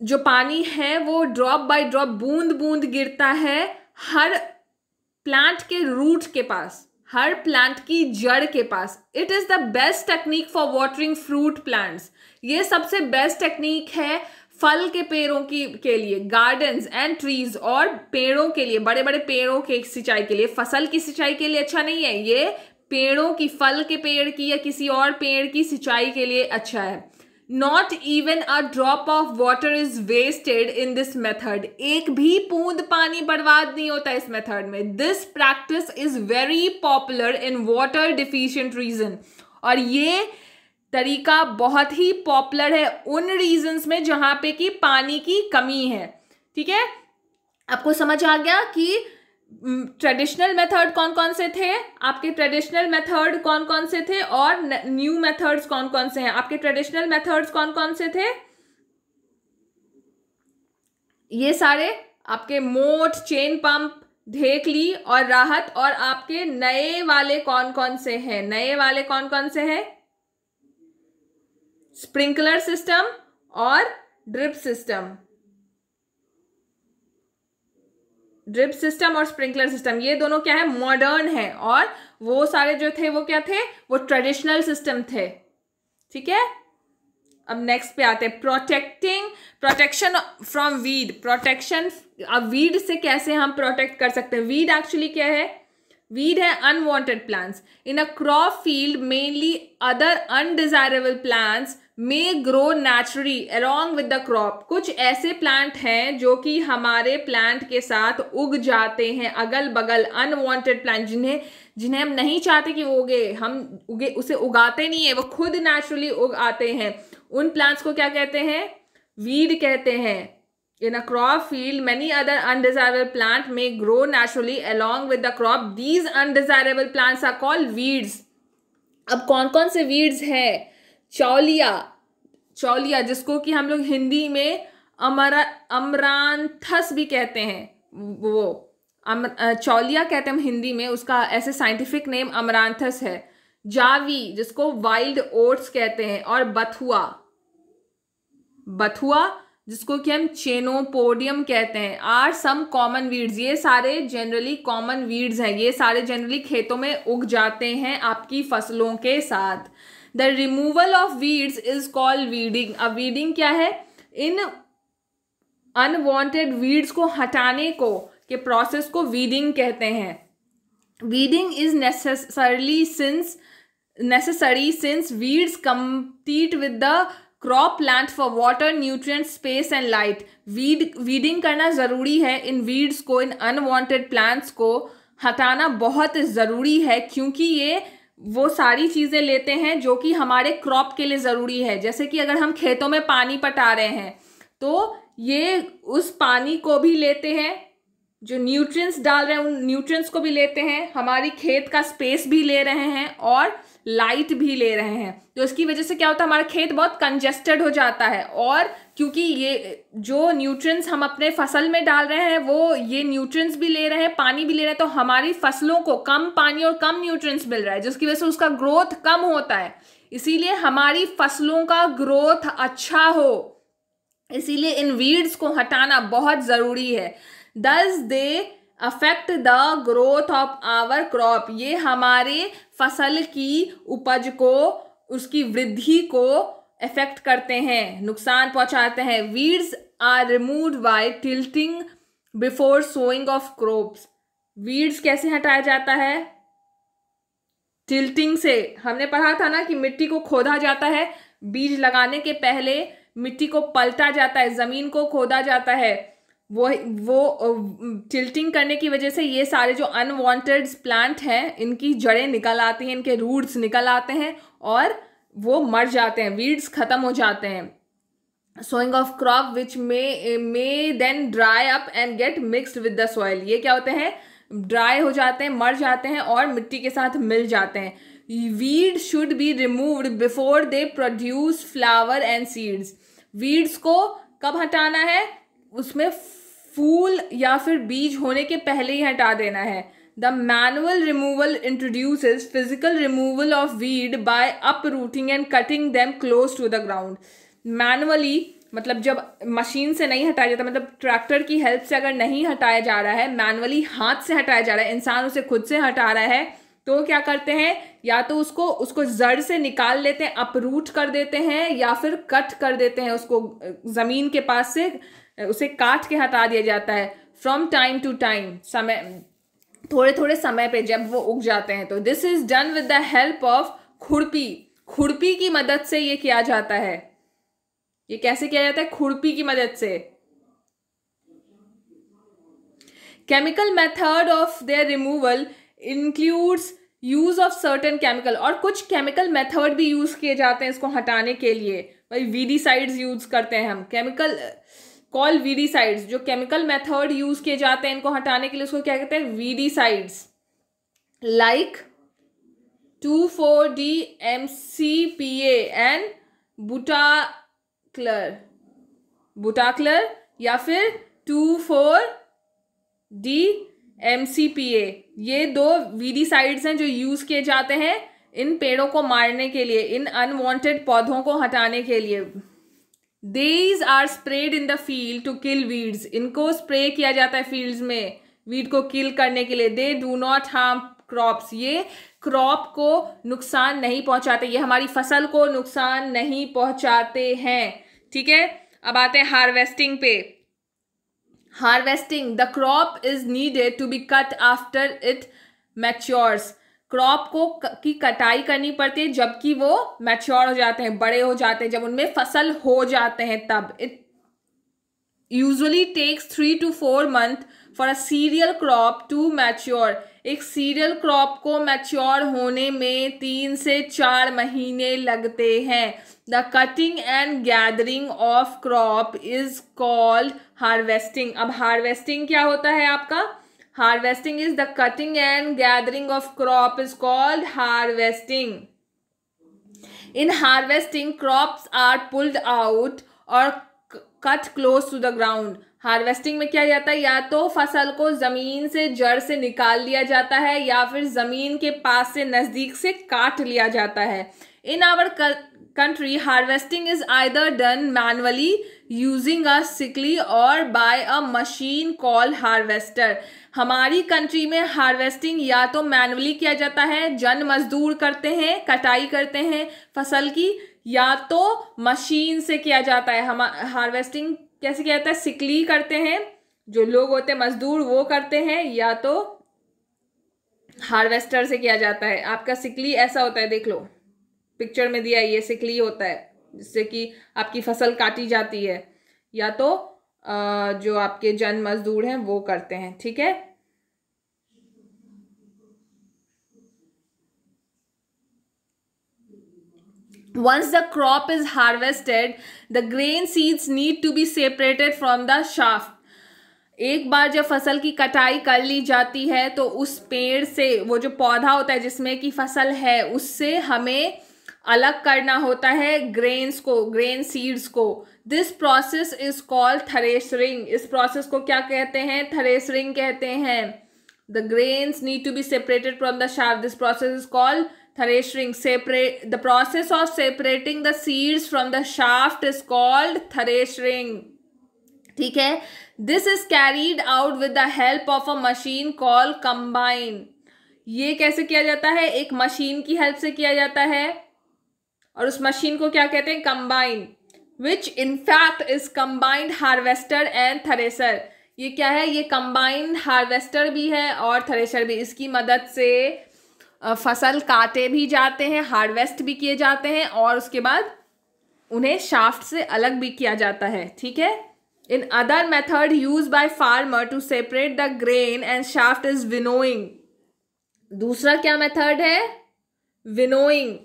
[SPEAKER 1] जो पानी है, वो ड्रॉप बाय ड्रॉप, बूंद बूंद गिरता है हर प्लांट के रूट के पास, हर प्लांट की जड़ के पास। It is the best technique for watering fruit plants ये सबसे बेस्ट टेक्निक है फल के पेड़ों की, के लिए गार्डन्स एंड ट्रीज और पेड़ों के लिए बड़े बड़े पेड़ों के सिंचाई के लिए, फ़सल की सिंचाई के लिए अच्छा नहीं है, ये पेड़ों की, फल के पेड़ की या किसी और पेड़ की सिंचाई के लिए अच्छा है। Not even a drop of water is wasted in this method एक भी बूंद पानी बर्बाद नहीं होता इस मेथड में। This practice is very popular in water deficient region और ये तरीका बहुत ही पॉपुलर है उन रीजन्स में जहाँ पे कि पानी की कमी है। ठीक है? आपको समझ आ गया कि ट्रेडिशनल मेथड कौन कौन से थे? आपके ट्रेडिशनल मेथड कौन कौन से थे? और न्यू मेथड्स कौन कौन से हैं? आपके ट्रेडिशनल मेथड्स कौन कौन से थे? ये सारे आपके मोट चेन पंप ढेकली और राहत और आपके नए वाले कौन कौन से हैं? नए वाले कौन कौन से हैं? स्प्रिंकलर सिस्टम और ड्रिप सिस्टम। ड्रिप सिस्टम और स्प्रिंकलर सिस्टम, ये दोनों क्या है? मॉडर्न है और वो सारे जो थे, वो क्या थे? वो ट्रेडिशनल सिस्टम थे। ठीक है? अब नेक्स्ट पे आते हैं। Protecting, protection from weed. Protection, अब वीड से कैसे हम प्रोटेक्ट कर सकते हैं? वीड एक्चुअली क्या है? वीड है unwanted plants in a crop field mainly other undesirable plants may grow naturally along with the crop कुछ ऐसे प्लांट हैं जो कि हमारे प्लांट के साथ उग जाते हैं अगल बगल अनवांटेड प्लांट जिन्हें जिन्हें हम नहीं चाहते कि वो उगे। हम उगे, उसे उगाते नहीं है, वो खुद नेचुरली उग आते हैं। उन प्लांट्स को क्या कहते हैं? वीड कहते हैं। In a crop field many other undesirable plant may grow naturally along with the crop these undesirable plants are called weeds अब कौन कौन से वीड्स हैं? चौलिया चौलिया, जिसको कि हम लोग हिंदी में अमरा अमरांथस भी कहते हैं। वो अम चौलिया कहते हैं हम हिंदी में, उसका ऐसे साइंटिफिक नेम अमरांथस है। जावी, जिसको वाइल्ड ओट्स कहते हैं, और बथुआ बथुआ, जिसको कि हम चेनोपोडियम कहते हैं। आर सम कॉमन वीड्स ये सारे जनरली कॉमन वीड्स हैं। ये सारे जनरली खेतों में उग जाते हैं आपकी फ़सलों के साथ। The removal of weeds is called weeding अब वीडिंग क्या है? इन अनवांटेड वीड्स को हटाने को, के प्रोसेस को वीडिंग कहते हैं। Weeding is necessarily since necessary since weeds compete with the crop plant for water nutrient space and light weed weeding करना ज़रूरी है इन वीड्स को, इन अनवांटेड प्लांट्स को हटाना बहुत ज़रूरी है, क्योंकि ये वो सारी चीज़ें लेते हैं जो कि हमारे क्रॉप के लिए ज़रूरी है। जैसे कि अगर हम खेतों में पानी पटा रहे हैं तो ये उस पानी को भी लेते हैं, जो न्यूट्रिएंट्स डाल रहे हैं, उन न्यूट्रिएंट्स को भी लेते हैं, हमारी खेत का स्पेस भी ले रहे हैं और लाइट भी ले रहे हैं। तो इसकी वजह से क्या होता है, हमारा खेत बहुत कंजेस्टेड हो जाता है और क्योंकि ये जो न्यूट्रिएंट्स हम अपने फ़सल में डाल रहे हैं, वो ये न्यूट्रिएंट्स भी ले रहे हैं, पानी भी ले रहे हैं तो हमारी फ़सलों को कम पानी और कम न्यूट्रिएंट्स मिल रहा है, जिसकी वजह से उसका ग्रोथ कम होता है। इसीलिए हमारी फ़सलों का ग्रोथ अच्छा हो। इसीलिए इन वीड्स को हटाना बहुत ज़रूरी है। This they affect the growth of our crop ये हमारे फ़सल की उपज को, उसकी वृद्धि को इफ़ेक्ट करते हैं, नुकसान पहुंचाते हैं। Weeds are remove by tilting before sowing of crops weeds कैसे हटाया जाता है? टिल्टिंग से। हमने पढ़ा था ना कि मिट्टी को खोदा जाता है। बीज लगाने के पहले मिट्टी को पलटा जाता है, ज़मीन को खोदा जाता है। वो वो टिल्टिंग करने की वजह से ये सारे जो अनवांटेड प्लांट हैं, इनकी जड़ें निकल आती हैं, इनके रूट्स निकल आते हैं और वो मर जाते हैं वीड्स ख़त्म हो जाते हैं। Sowing of crop which may may then dry up and get mixed with the soil ये क्या होते हैं? ड्राई हो जाते हैं, मर जाते हैं और मिट्टी के साथ मिल जाते हैं। Weed should be removed before they produce flower and seeds weeds को कब हटाना है? उसमें फूल या फिर बीज होने के पहले ही हटा देना है। The manual removal introduce physical removal of weed by uprooting and cutting them close to the ground manually मतलब जब मशीन से नहीं हटाया जाता मतलब ट्रैक्टर की हेल्प से अगर नहीं हटाया जा रहा है मैनुअली हाथ से हटाया जा रहा है, इंसान उसे खुद से हटा रहा है तो क्या करते हैं? या तो उसको उसको जड़ से निकाल लेते हैं अपरूट कर देते हैं, या फिर कट कर देते हैं उसको ज़मीन के पास से उसे काट के हटा दिया जाता है फ्रॉम टाइम टू टाइम समय थोड़े थोड़े समय पे जब वो उग जाते हैं। तो this is done with the help of khurpi. खुरपी की मदद से ये किया जाता है। ये कैसे किया जाता है? खुरपी की मदद से। Chemical method of their removal includes use of certain chemical और कुछ केमिकल मेथड भी यूज़ किए जाते हैं इसको हटाने के लिए। भाई वीडीसाइड्स यूज़ करते हैं हम। केमिकल कॉल वीडीसाइड्स जो केमिकल मेथड यूज़ किए जाते हैं इनको हटाने के लिए उसको क्या कहते हैं? Weedicides like two four D M C P A and butachlor butachlor या फिर two four D M C P A ये दो वीडीसाइड्स हैं जो यूज़ किए जाते हैं इन पेड़ों को मारने के लिए, इन अनवांटेड पौधों को हटाने के लिए। These are spread in the field to kill weeds इनको स्प्रे किया जाता है फील्ड्स में वीड को किल करने के लिए। They do not harm crops ये क्रॉप को नुकसान नहीं पहुंचाते, ये हमारी फ़सल को नुकसान नहीं पहुंचाते हैं। ठीक है? अब आते हैं हार्वेस्टिंग पे। Harvesting the crop is needed to be cut after it matures crop को की कटाई करनी पड़ती है, जबकि वो मैच्योर हो जाते हैं, बड़े हो जाते हैं, जब उनमें फ़सल हो जाते हैं, तब। It usually takes three to four month for a cereal crop to mature एक सीरियल क्रॉप को मैच्योर होने में तीन से चार महीने लगते हैं। The cutting and gathering of crop is called harvesting अब हार्वेस्टिंग क्या होता है आपका? Harvesting is the cutting and gathering of crop is called harvesting in harvesting crops are pulled out or cut close to the ground harvesting में क्या जाता है? या तो फ़सल को ज़मीन से जड़ से निकाल लिया जाता है या फिर ज़मीन के पास से नज़दीक से काट लिया जाता है। In our country, harvesting is either done manually, using a sickle or by a machine called harvester. हमारी कंट्री में हार्वेस्टिंग या तो मैनुअली किया जाता है, जन मजदूर करते हैं, कटाई करते हैं फ़सल की, या तो मशीन से किया जाता है। हम हार्वेस्टिंग कैसे किया जाता है? सिकली करते हैं, जो लोग होते हैं, मजदूर, वो करते हैं, या तो हार्वेस्टर से किया जाता है। आपका सिकली ऐसा होता है, देख लो। पिक्चर में दिया ये सिकली होता है, जिससे कि आपकी फ़सल काटी जाती है। या तो जो आपके जन मजदूर हैं, वो करते हैं, ठीक है? Once the crop is harvested, the grain seeds need to be separated from the shaft. एक बार जब फ़सल की कटाई कर ली जाती है तो उस पेड़ से, वो जो पौधा होता है, जिसमें की फ़सल है, उससे हमें अलग करना होता है ग्रेन्स को ग्रेन सीड्स को। This process is called threshing इस प्रोसेस को क्या कहते हैं? थरेसरिंग कहते हैं। The grains need to be separated from the sharp this process is called threshing separate the process of separating the seeds from the shaft is called threshing ठीक है? This is carried out with the help of a machine call combine ये कैसे किया जाता है? एक machine की help से किया जाता है। और उस मशीन को क्या कहते हैं? Combine which in fact is combined harvester and thresher ये क्या है? ये कंबाइंड हार्वेस्टर भी है और थ्रेसर भी। इसकी मदद से फ़सल काटे भी जाते हैं हार्वेस्ट भी किए जाते हैं और उसके बाद उन्हें शाफ्ट से अलग भी किया जाता है। ठीक है? In other method use by farmer to separate the grain and shaft is winnowing दूसरा क्या मेथड है? विनोइंग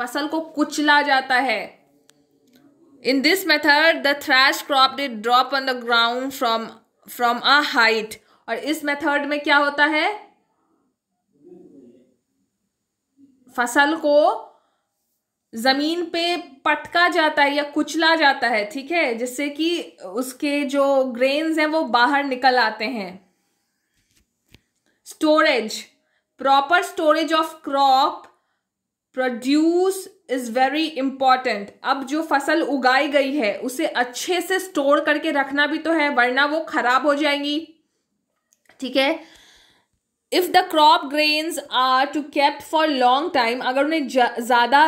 [SPEAKER 1] फ़सल को कुचला जाता है। In this method the thresh crop did drop on the ground from from a height और इस मेथड में क्या होता है? फ़सल को ज़मीन पे पटका जाता है या कुचला जाता है, ठीक है? जिससे कि उसके जो ग्रेन्स हैं वो बाहर निकल आते हैं। Storage proper storage of crop produce is very important अब जो फ़सल उगाई गई है, उसे अच्छे से स्टोर करके रखना भी तो है, वरना वो खराब हो जाएँगी। ठीक है? If the crop grains are to kept for long time अगर उन्हें ज़्यादा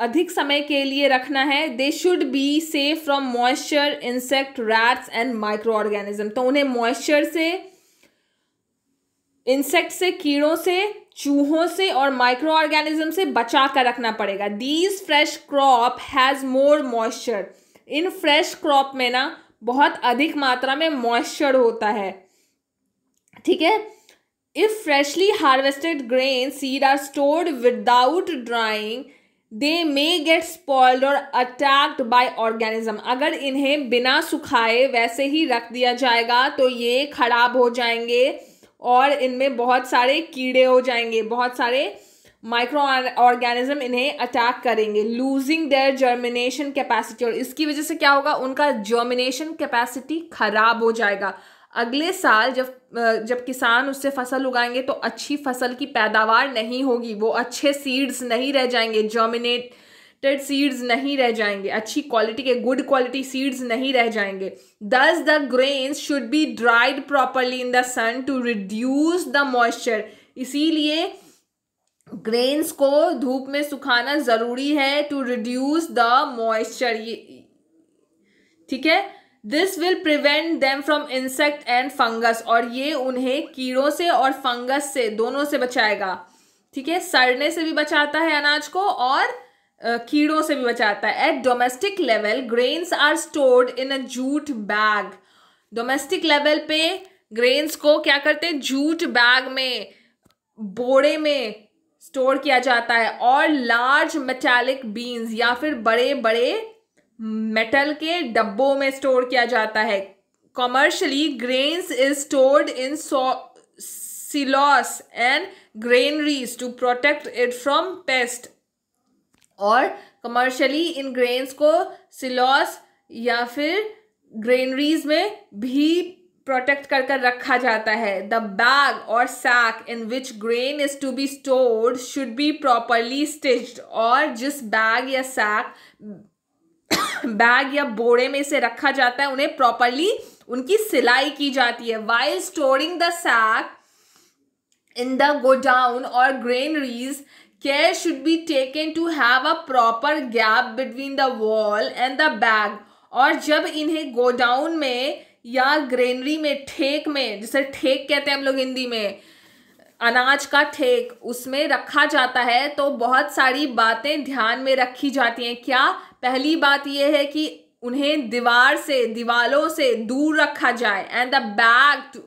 [SPEAKER 1] अधिक समय के लिए रखना है they should be safe from moisture insect rats and micro organism तो उन्हें मॉइस्चर से इंसेक्ट से, कीड़ों से, चूहों से और माइक्रो ऑर्गेनिज्म से बचा कर रखना पड़ेगा। These fresh crop has more moisture in fresh crop में ना बहुत अधिक मात्रा में मॉइस्चर होता है। ठीक है? If freshly harvested grain seed are stored without drying they may get spoiled or attacked by organism अगर इन्हें बिना सुखाए वैसे ही रख दिया जाएगा तो ये खराब हो जाएँगे। और इनमें बहुत सारे कीड़े हो जाएँगे, बहुत सारे माइक्रो ऑर्गेनिज्म इन्हें अटैक करेंगे लूजिंग देयर जर्मिनेशन कैपेसिटी और इसकी वजह से क्या होगा? उनका जर्मिनेशन कैपेसिटी खराब हो जाएगा। अगले साल जब जब किसान उससे फ़सल उगाएँगे तो अच्छी फ़सल की पैदावार नहीं होगी, वो अच्छे सीड्स नहीं रह जाएँगे जर्मिनेटेड सीड्स नहीं रह जाएँगे। अच्छी क्वालिटी के गुड क्वालिटी सीड्स नहीं रह जाएँगे। Thus the grains should be dried properly in the sun to reduce the moisture इसीलिए ग्रेन्स को धूप में सुखाना ज़रूरी है टू रिड्यूस द मॉइस्चर ये ठीक है? This will prevent them from insect and fungus और ये उन्हें कीड़ों से और फंगस से, दोनों से बचाएगा। ठीक है? सड़ने से भी बचाता है अनाज को और कीड़ों से भी बचाता है। At domestic level grains are stored in a jute bag domestic level पे ग्रेन्स को क्या करते हैं? जूट बैग में, बोड़े में स्टोर किया जाता है। और लार्ज मेटालिक बीन्स या फिर बड़े बड़े मेटल के डब्बों में स्टोर किया जाता है। Commercially grains is stored in silos and granaries to protect it from pest और कमर्शियली इन ग्रेन्स को सिलॉस या फिर ग्रेनरीज में भी प्रोटेक्ट कर कर रखा जाता है। The bag or sack in which grain is to be stored should be properly stitched और जिस बैग या सैक बैग या बोड़े में से रखा जाता है, उन्हें प्रॉपरली उनकी सिलाई की जाती है। While storing the sack in the godown or granaries care should be taken to have a proper gap between the wall and the bag और जब इन्हें गोडाउन में या ग्रेनरी में, ठेक में, जिसे ठेक कहते हैं हम लोग हिंदी में, अनाज का ठेक उसमें रखा जाता है तो बहुत सारी बातें ध्यान में रखी जाती हैं। क्या? पहली बात यह है कि उन्हें दीवार से, दीवालों से दूर रखा जाए। And the bag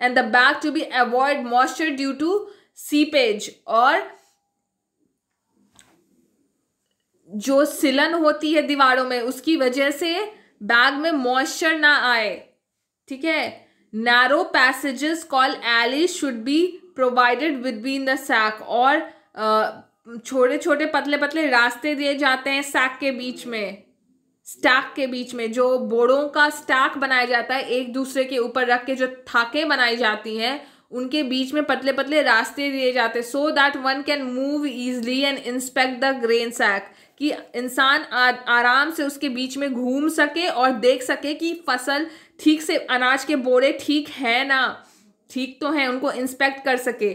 [SPEAKER 1] and the bag to be avoid moisture due to seepage और जो सिलन होती है दीवारों में, उसकी वजह से बैग में मॉइस्चर ना आए। ठीक है? Narrow passages call alley should be provided with be in the sack और छोटे छोटे पतले पतले रास्ते दिए जाते हैं सैक के बीच में। स्टैक के बीच में, जो बोड़ों का स्टैक बनाया जाता है, एक दूसरे के ऊपर रख के जो थाके बनाई जाती हैं उनके बीच में पतले पतले रास्ते दिए जाते so that one can move easily and inspect the grain sack कि इंसान आराम से उसके बीच में घूम सके और देख सके कि फ़सल ठीक से, अनाज के बोरे ठीक है ना। ठीक तो हैं, उनको इंस्पेक्ट कर सके,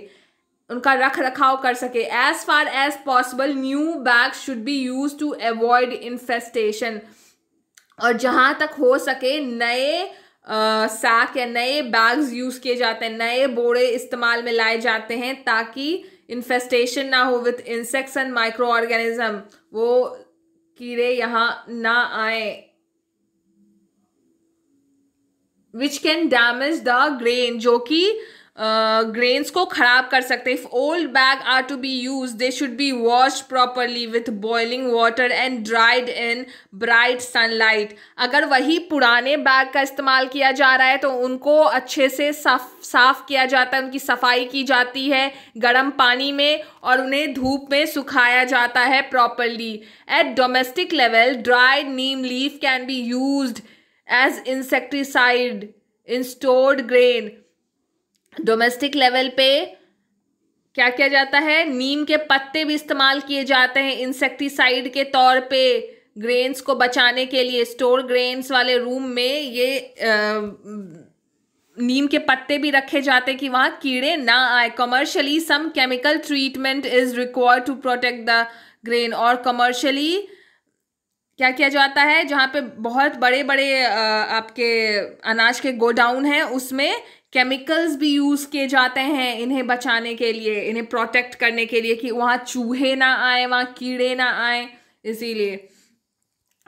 [SPEAKER 1] उनका रख रखाव कर सके। As far as possible new bag should be use to avoid infestation और जहाँ तक हो सके, नए सैक या नए बैग्स यूज़ किए जाते हैं, नए बोड़े इस्तेमाल में लाए जाते हैं ताकि इन्फेस्टेशन ना हो with insects and micro organism वो कीड़े यहाँ ना आए। Which can damage the grain जो कि ग्रेन्स को खराब कर सकते if old bag are to be use they should be wash properly with boiling water and dried in bright sunlight अगर वही पुराने बैग का इस्तेमाल किया जा रहा है तो उनको अच्छे से साफ़ साफ़ किया जाता है, उनकी सफ़ाई की जाती है गर्म पानी में और उन्हें धूप में सुखाया जाता है properly at domestic level dried neem leaf can be use as insecticide in stored grain domestic level पे क्या किया जाता है? नीम के पत्ते भी इस्तेमाल किए जाते हैं इंसेक्टिसाइड के तौर पे ग्रेन्स को बचाने के लिए स्टोर ग्रेन्स वाले रूम में ये आ, नीम के पत्ते भी रखे जाते हैं कि वहाँ कीड़े ना आए। Commercially some chemical treatment is required to protect the grain और कमर्शियली क्या किया जाता है? जहाँ पे बहुत बड़े बड़े आपके अनाज के गोडाउन हैं उसमें केमिकल्स भी यूज़ किए जाते हैं इन्हें बचाने के लिए, इन्हें प्रोटेक्ट करने के लिए कि वहाँ चूहे ना आए, वहाँ कीड़े ना आए। इसीलिए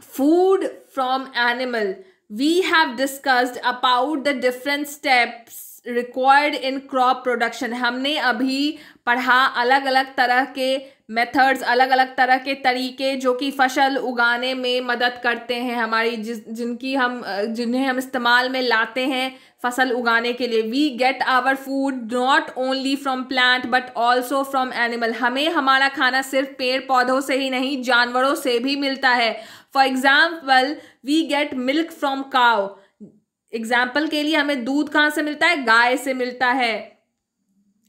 [SPEAKER 1] food from animal we have discussed about the different steps required in crop production हमने अभी पढ़ा अलग अलग तरह के मेथड्स अलग अलग तरह के तरीके जो कि फ़सल उगाने में मदद करते हैं हमारी, जिस, जिनकी हम, जिन्हें हम इस्तेमाल में लाते हैं फ़सल उगाने के लिए। We get our food not only from plant but also from animal हमें हमारा खाना सिर्फ़ पेड़ पौधों से ही नहीं, जानवरों से भी मिलता है। For example we get milk from cow example के लिए हमें दूध कहाँ से मिलता है? गाय से मिलता है।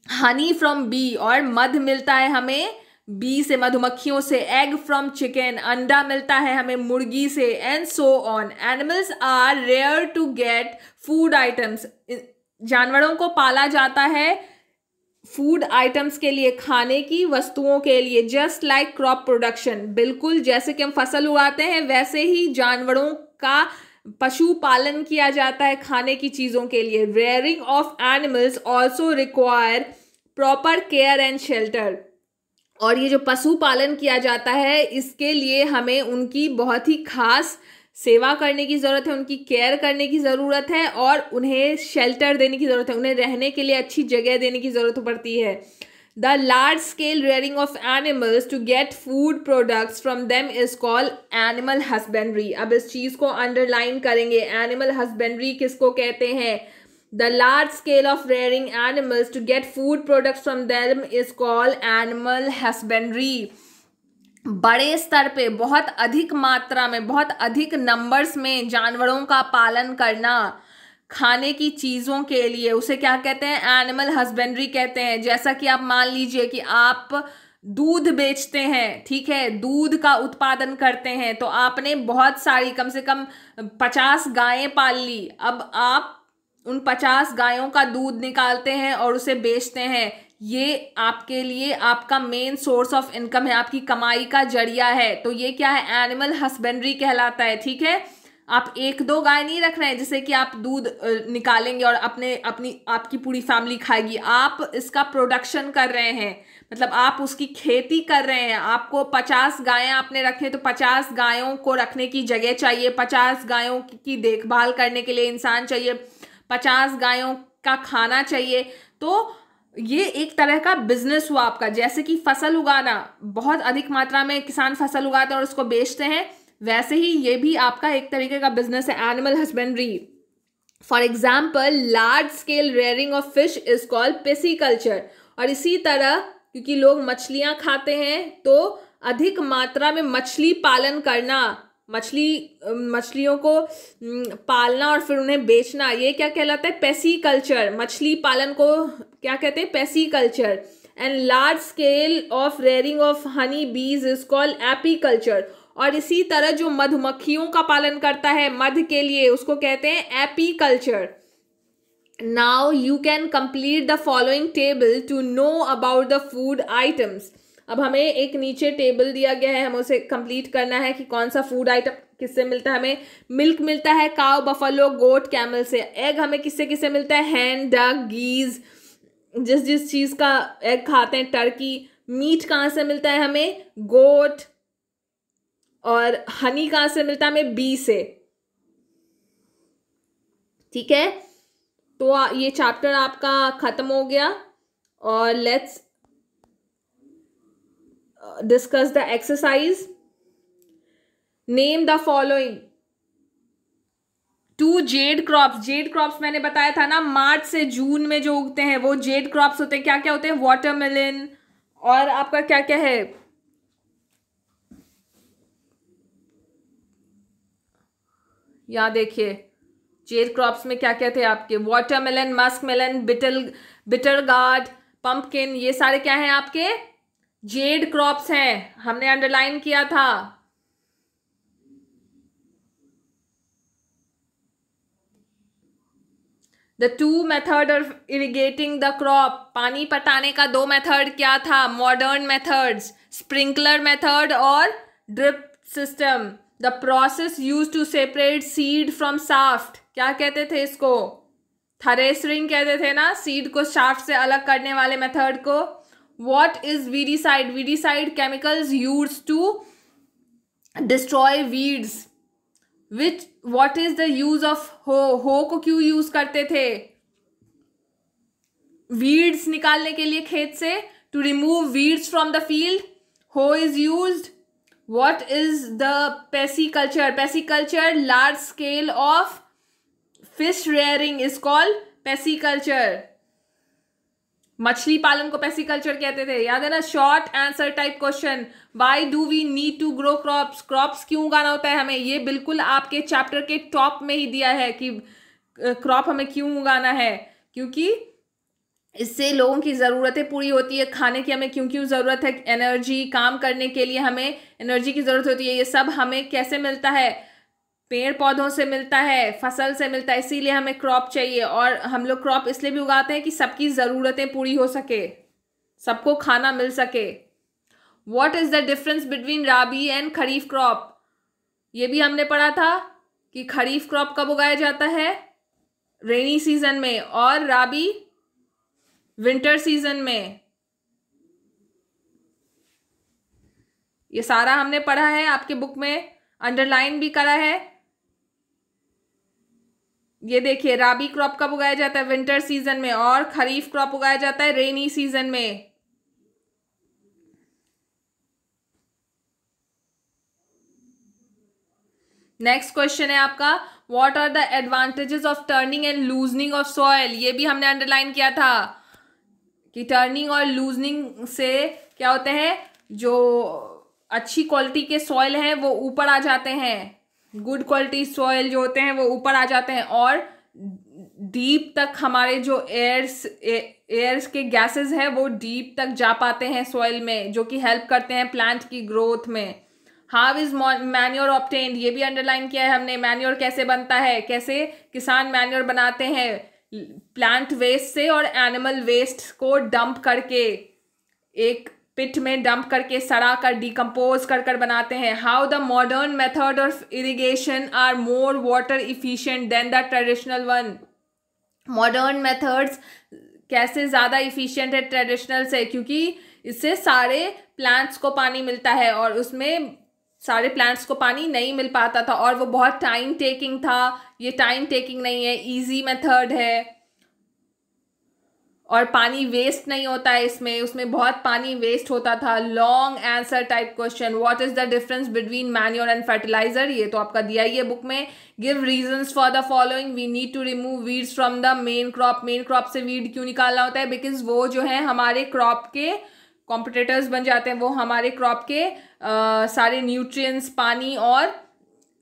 [SPEAKER 1] हनी फ्रॉम बी और मध मिलता है हमें बी से मधुमक्खियों से एग फ्रॉम चिकन अंडा मिलता है हमें मुर्गी से and so on animals are rear to get food items जानवरों को पाला जाता है फ़ूड आइटम्स के लिए, खाने की, वस्तुओं के लिए जस्ट लाइक क्रॉप प्रोडक्शन बिल्कुल जैसे कि हम फ़सल उगाते हैं, वैसे ही जानवरों का पशुपालन किया जाता है खाने की चीज़ों के लिए. Rearing of animals also require proper care and shelter और ये जो पशुपालन किया जाता है, इसके लिए हमें उनकी बहुत ही खास सेवा करने की ज़रूरत है, उनकी केयर करने की ज़रूरत है और उन्हें शेल्टर देने की ज़रूरत है, उन्हें रहने के लिए अच्छी जगह देने की ज़रूरत पड़ती है। The large scale rearing of animals to get food products from them is called animal husbandry अब इस चीज़ को अंडरलाइन करेंगे एनिमल हस्बेंड्री किसको कहते हैं? The large scale of rearing animals to get food products from them is called animal husbandry. बड़े स्तर पे, बहुत अधिक मात्रा में, बहुत अधिक नंबर्स में जानवरों का पालन करना, खाने की चीज़ों के लिए, उसे क्या कहते हैं? एनिमल हस्बेंड्री कहते हैं। जैसा कि आप मान लीजिए कि आप दूध बेचते हैं, ठीक है? दूध का उत्पादन करते हैं तो आपने बहुत सारी, कम से कम पचास गायें पाल ली। अब आप उन पचास गायों का दूध निकालते हैं और उसे बेचते हैं। ये आपके लिए आपका मेन सोर्स ऑफ़ इनकम है, आपकी कमाई का ज़रिया है। तो ये क्या है? एनिमल हस्बेंड्री कहलाता है, ठीक है? आप एक दो गाय नहीं रख रहे हैं, जिससे कि आप दूध निकालेंगे और अपने, अपनी, आपकी पूरी फैमिली खाएगी। आप इसका प्रोडक्शन कर रहे हैं। मतलब आप उसकी खेती कर रहे हैं। आपको पचास गायें आपने रखे तो पचास गायों को रखने की जगह चाहिए। पचास गायों की देखभाल करने के लिए इंसान चाहिए। पचास गायों का खाना चाहिए। तो ये एक तरह का बिज़नेस हुआ आपका। जैसे कि फ़सल उगाना, बहुत अधिक मात्रा में किसान फ़सल उगाते हैं और उसको बेचते हैं, वैसे ही ये भी आपका एक तरीके का बिज़नेस है animal husbandry for example large scale rearing of fish is called pisciculture और इसी तरह, क्योंकि लोग मछलियाँ खाते हैं तो अधिक मात्रा में मछली पालन करना मछली, मछलियों को पालना और फिर उन्हें बेचना, ये क्या कहलाता है? पैसी कल्चर, मछली पालन को, क्या कहते हैं? Pisciculture. And large scale of rearing of honey bees is called AP culture और इसी तरह जो मधुमक्खियों का पालन करता है, मध के लिए, उसको कहते हैं apiculture now you can complete the following table to know about the food items अब हमें एक नीचे टेबल दिया गया है, हमें उसे कंप्लीट करना है कि कौन सा फ़ूड आइटम किससे मिलता है। हमें मिल्क मिलता है काव बफलो गोट कैमल से। एग हमें किससे किससे मिलता है? हैंड डग गीज जिस जिस चीज़ का एग खाते हैं टर्की मीट कहाँ से मिलता है हमें? गोट और हनी कहाँ से मिलता है हमें? बी से। ठीक है? तो ये चैप्टर आपका खत्म हो गया। और let's discuss the exercise. Name the following. Two zaid crops zaid crops मैंने बताया था ना, मार्च से जून में जो उगते हैं, वो जेड क्रॉप्स होते हैं। क्या क्या होते हैं? वाटरमेलन और आपका क्या क्या है? यहाँ देखिए जेड क्रॉप्स में क्या क्या थे आपके? Watermelon musk melon bitter bitter gourd pumpkin ये सारे क्या हैं आपके? जेड क्रॉप्स हैं, हमने अंडरलाइन किया था। The two method of irrigating the crop पानी पटाने का दो मेथड क्या था? मॉडर्न मेथड्स स्प्रिंकलर मेथड और drip system the process use to separate seed from shaft क्या कहते थे इसको? थरेसरिंग कहते थे ना? सीड को शाफ्ट से अलग करने वाले मेथड को। What is weedicide weedicide chemicals used to destroy weeds which what is the use of ho ho को क्यों यूज़ करते थे weeds निकालने के लिए खेत से to remove weeds from the field ho is used what is the pisciculture pisciculture large scale of fish rearing is called pisciculture मछली पालन को पेसिकल्चर कहते थे। याद है ना? Short answer type question why do we need to grow crops crops क्यों उगाना होता है हमें? ये बिल्कुल आपके चैप्टर के टॉप में ही दिया है कि क्रॉप हमें क्यों उगाना है? क्योंकि इससे लोगों की ज़रूरतें पूरी होती है। खाने की हमें क्यों क्यों ज़रूरत है? एनर्जी काम करने के लिए हमें एनर्जी की ज़रूरत होती है। ये सब हमें कैसे मिलता है? पेड़ पौधों से मिलता है, फ़सल से मिलता है, इसीलिए हमें क्रॉप चाहिए और हम लोग क्रॉप इसलिए भी उगाते हैं कि सबकी ज़रूरतें पूरी हो सके, सबको खाना मिल सके। What is the difference between rabi and kharif crop ये भी हमने पढ़ा था कि खरीफ क्रॉप कब उगाया जाता है? रेनी सीज़न में और राबी विंटर सीज़न में। ये सारा हमने पढ़ा है, आपके बुक में अंडरलाइन भी करा है। ये देखिए, राबी क्रॉप कब उगाया जाता है? विंटर सीज़न में और खरीफ क्रॉप उगाया जाता है रेनी सीज़न में। नेक्स्ट क्वेश्चन है आपका what are the advantages of turning and loosening of soil ये भी हमने अंडरलाइन किया था कि टर्निंग और लूजनिंग से क्या होते हैं? जो अच्छी क्वालिटी के सॉयल हैं, वो ऊपर आ जाते हैं। गुड क्वालिटी सॉयल जो होते हैं, वो ऊपर आ जाते हैं और डीप तक हमारे जो एयर्स एयर्स के गैसेस हैं, वो डीप तक जा पाते हैं सॉइल में, जो कि हेल्प करते हैं प्लांट की ग्रोथ में। हाउ इज़ मैन्योर ऑप्टेंड ये भी अंडरलाइन किया है हमने मैन्योर कैसे बनता है? कैसे किसान मैन्योर बनाते हैं? प्लांट वेस्ट से और एनिमल वेस्ट को डंप करके एक पिट में डंप करके, सड़ा कर डिकम्पोज कर कर बनाते हैं। How the modern method of irrigation are more water efficient than the traditional one modern methods कैसे ज़्यादा इफिशियंट है ट्रेडिशनल से? क्योंकि इससे सारे प्लांट्स को पानी मिलता है और उसमें सारे प्लांट्स को पानी नहीं मिल पाता था और वो बहुत टाइम टेकिंग था। ये टाइम टेकिंग नहीं है इजी मेथड है। और पानी वेस्ट नहीं होता है इसमें उसमें बहुत पानी वेस्ट होता था। Long answer type question what is the difference between manure and fertiliser ये तो आपका दिया ही है बुक में। Give reasons for the following we need to remove weeds from the main crop main crop से वीड क्यों निकालना होता है? बिकॉज़ वो जो है हमारे क्रॉप के कॉम्पिटेटर्स बन जाते हैं वो हमारे क्रॉप के आ, सारे न्यूट्रिएंट्स पानी और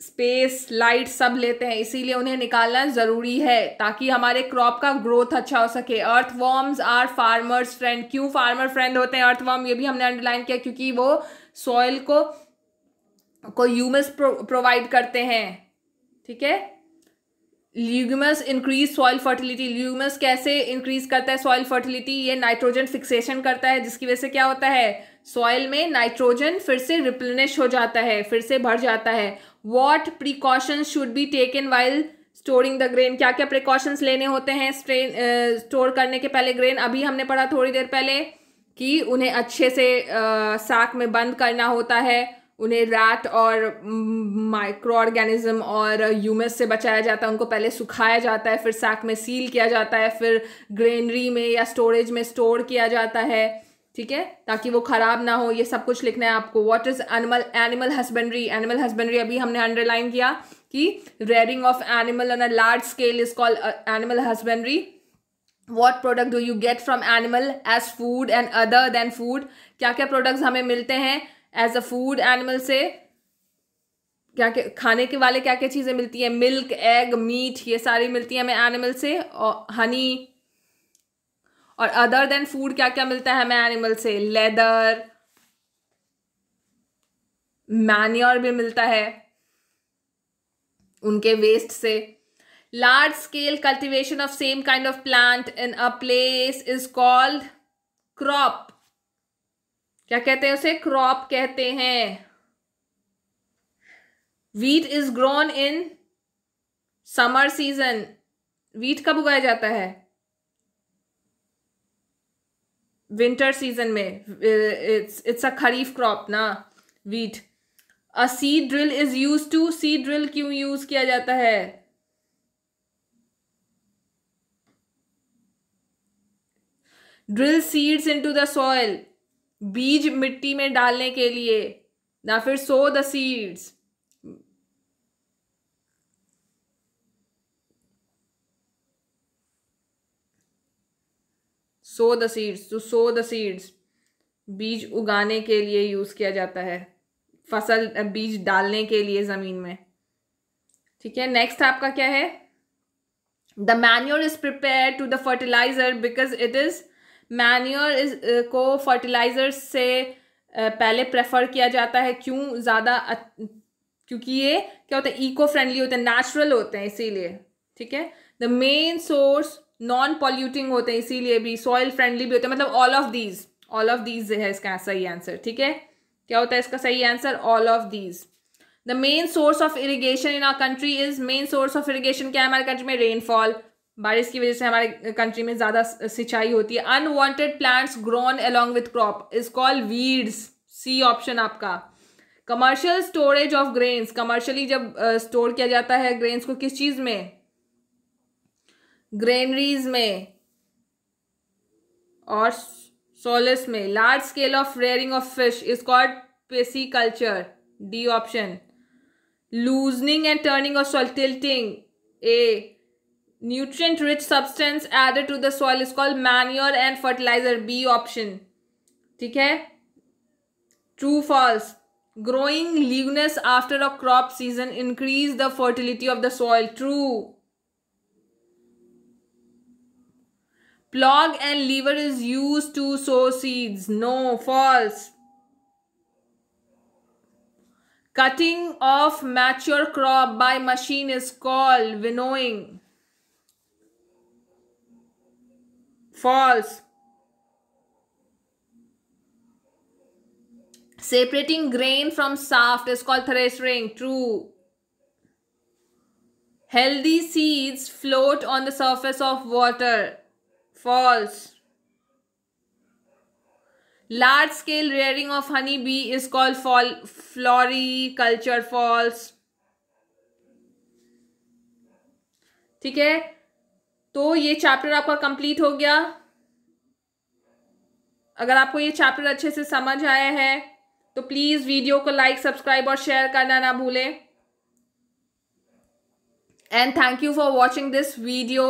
[SPEAKER 1] स्पेस लाइट सब लेते हैं इसीलिए उन्हें निकालना ज़रूरी है ताकि हमारे क्रॉप का ग्रोथ अच्छा हो सके। अर्थ वॉर्म्स आर फार्मर्स फ्रेंड क्यों फार्मर फ्रेंड होते हैं? अर्थ वॉर्म ये भी हमने अंडरलाइन किया क्योंकि वो सॉइल को को ह्यूमस प्रो, प्रोवाइड करते हैं। ठीक है? Legumes increase soil fertility legumes कैसे इंक्रीज करता है सॉइल फर्टिलिटी ये नाइट्रोजन फिक्सेशन करता है जिसकी वजह से क्या होता है? सॉइल में नाइट्रोजन फिर से रिप्लेनिश हो जाता है फिर से भर जाता है। What precaution should be taken while storing the grain क्या क्या प्रिकॉशंस लेने होते हैं स्ट्रेन स्टोर करने के पहले ग्रेन अभी हमने पढ़ा थोड़ी देर पहले कि उन्हें अच्छे से साक में बंद करना होता है। उन्हें रैट और माइक्रो ऑर्गेनिज्म और ह्यूमस से बचाया जाता है। उनको पहले सुखाया जाता है, फिर सैक में सील किया जाता है, फिर ग्रेनरी में या स्टोरेज में स्टोर किया जाता है। ठीक है? ताकि वो ख़राब ना हो, ये सब कुछ लिखना है आपको। What is animal animal husbandry animal husbandry अभी हमने अंडरलाइन किया कि rearing of animal on a large scale is called animal husbandry what product do you get from animal as food and other than food क्या क्या products हमें मिलते हैं as अ food animal से? क्या क्या खाने के वाले क्या क्या चीज़ें मिलती हैं? मिल्क एग मीट ये सारी मिलती हैं हमें एनिमल से। और हनी और अदर देन फ़ूड क्या क्या मिलता है हमें एनिमल से? लेदर मैन्योर भी मिलता है उनके वेस्ट से। Large scale cultivation of same kind of plant in a place is called crop क्या कहते हैं उसे? क्रॉप कहते हैं। Wheat is grown in summer season wheat कब उगाया जाता है? विंटर सीज़न में it's it's a kharif crop ना wheat a seed drill is use to seed drill क्यों यूज़ किया जाता है? Drill seeds into the soil बीज मिट्टी में डालने के लिए, ना फिर sow the seeds sow the seeds to sow the seeds. बीज उगाने के लिए यूज़ किया जाता है। फ़सल बीज डालने के लिए ज़मीन में। ठीक है नेक्स्ट आपका क्या है? The manure is prepare to the fertiliser because it is manure is को फर्टिलाइज़र से पहले प्रेफर किया जाता है। क्यों? ज़्यादा क्योंकि ये क्या होता है? इको फ्रेंडली होते हैं नेचुरल होते हैं, इसीलिए। ठीक है? The main source non polluting होते हैं इसीलिए भी सॉइल फ्रेंडली भी होते हैं मतलब all of these all of these है इसका सही आंसर ठीक है? क्या होता है इसका सही answer all of these the main source of irrigation in our country is main source of irrigation क्या है हमारे कंट्री में? रेनफॉल बारिश की वजह से हमारे कंट्री में ज़्यादा सिंचाई होती है। Unwanted plants grown along with crop is called weeds C option आपका. Commercial storage of grains commercially जब स्टोर uh, किया जाता है ग्रेन्स को किस चीज़ में? ग्रेनरीज में और सोलस में। Large scale of rearing of fish is called pisciculture D option loosening and turning of soil tilting a nutrient rich substance added to the soil is called manure and fertiliser B option ठीक है? True false growing लीवनेस after a crop season increase the fertility of the soil true Plug and lever is used to sow seeds. No, false. Cutting of mature crop by machine is called winnowing. False. Separating grain from shaft is called threshing. True. Healthy seeds float on the surface of water. False. Large scale rearing of honey bee is called floriculture. False. ठीक है तो ये chapter आपका complete हो गया अगर आपको ये चैप्टर अच्छे से समझ आया है तो प्लीज़ वीडियो को लाइक सब्सक्राइब और शेयर करना ना भूलें and thank you for watching this video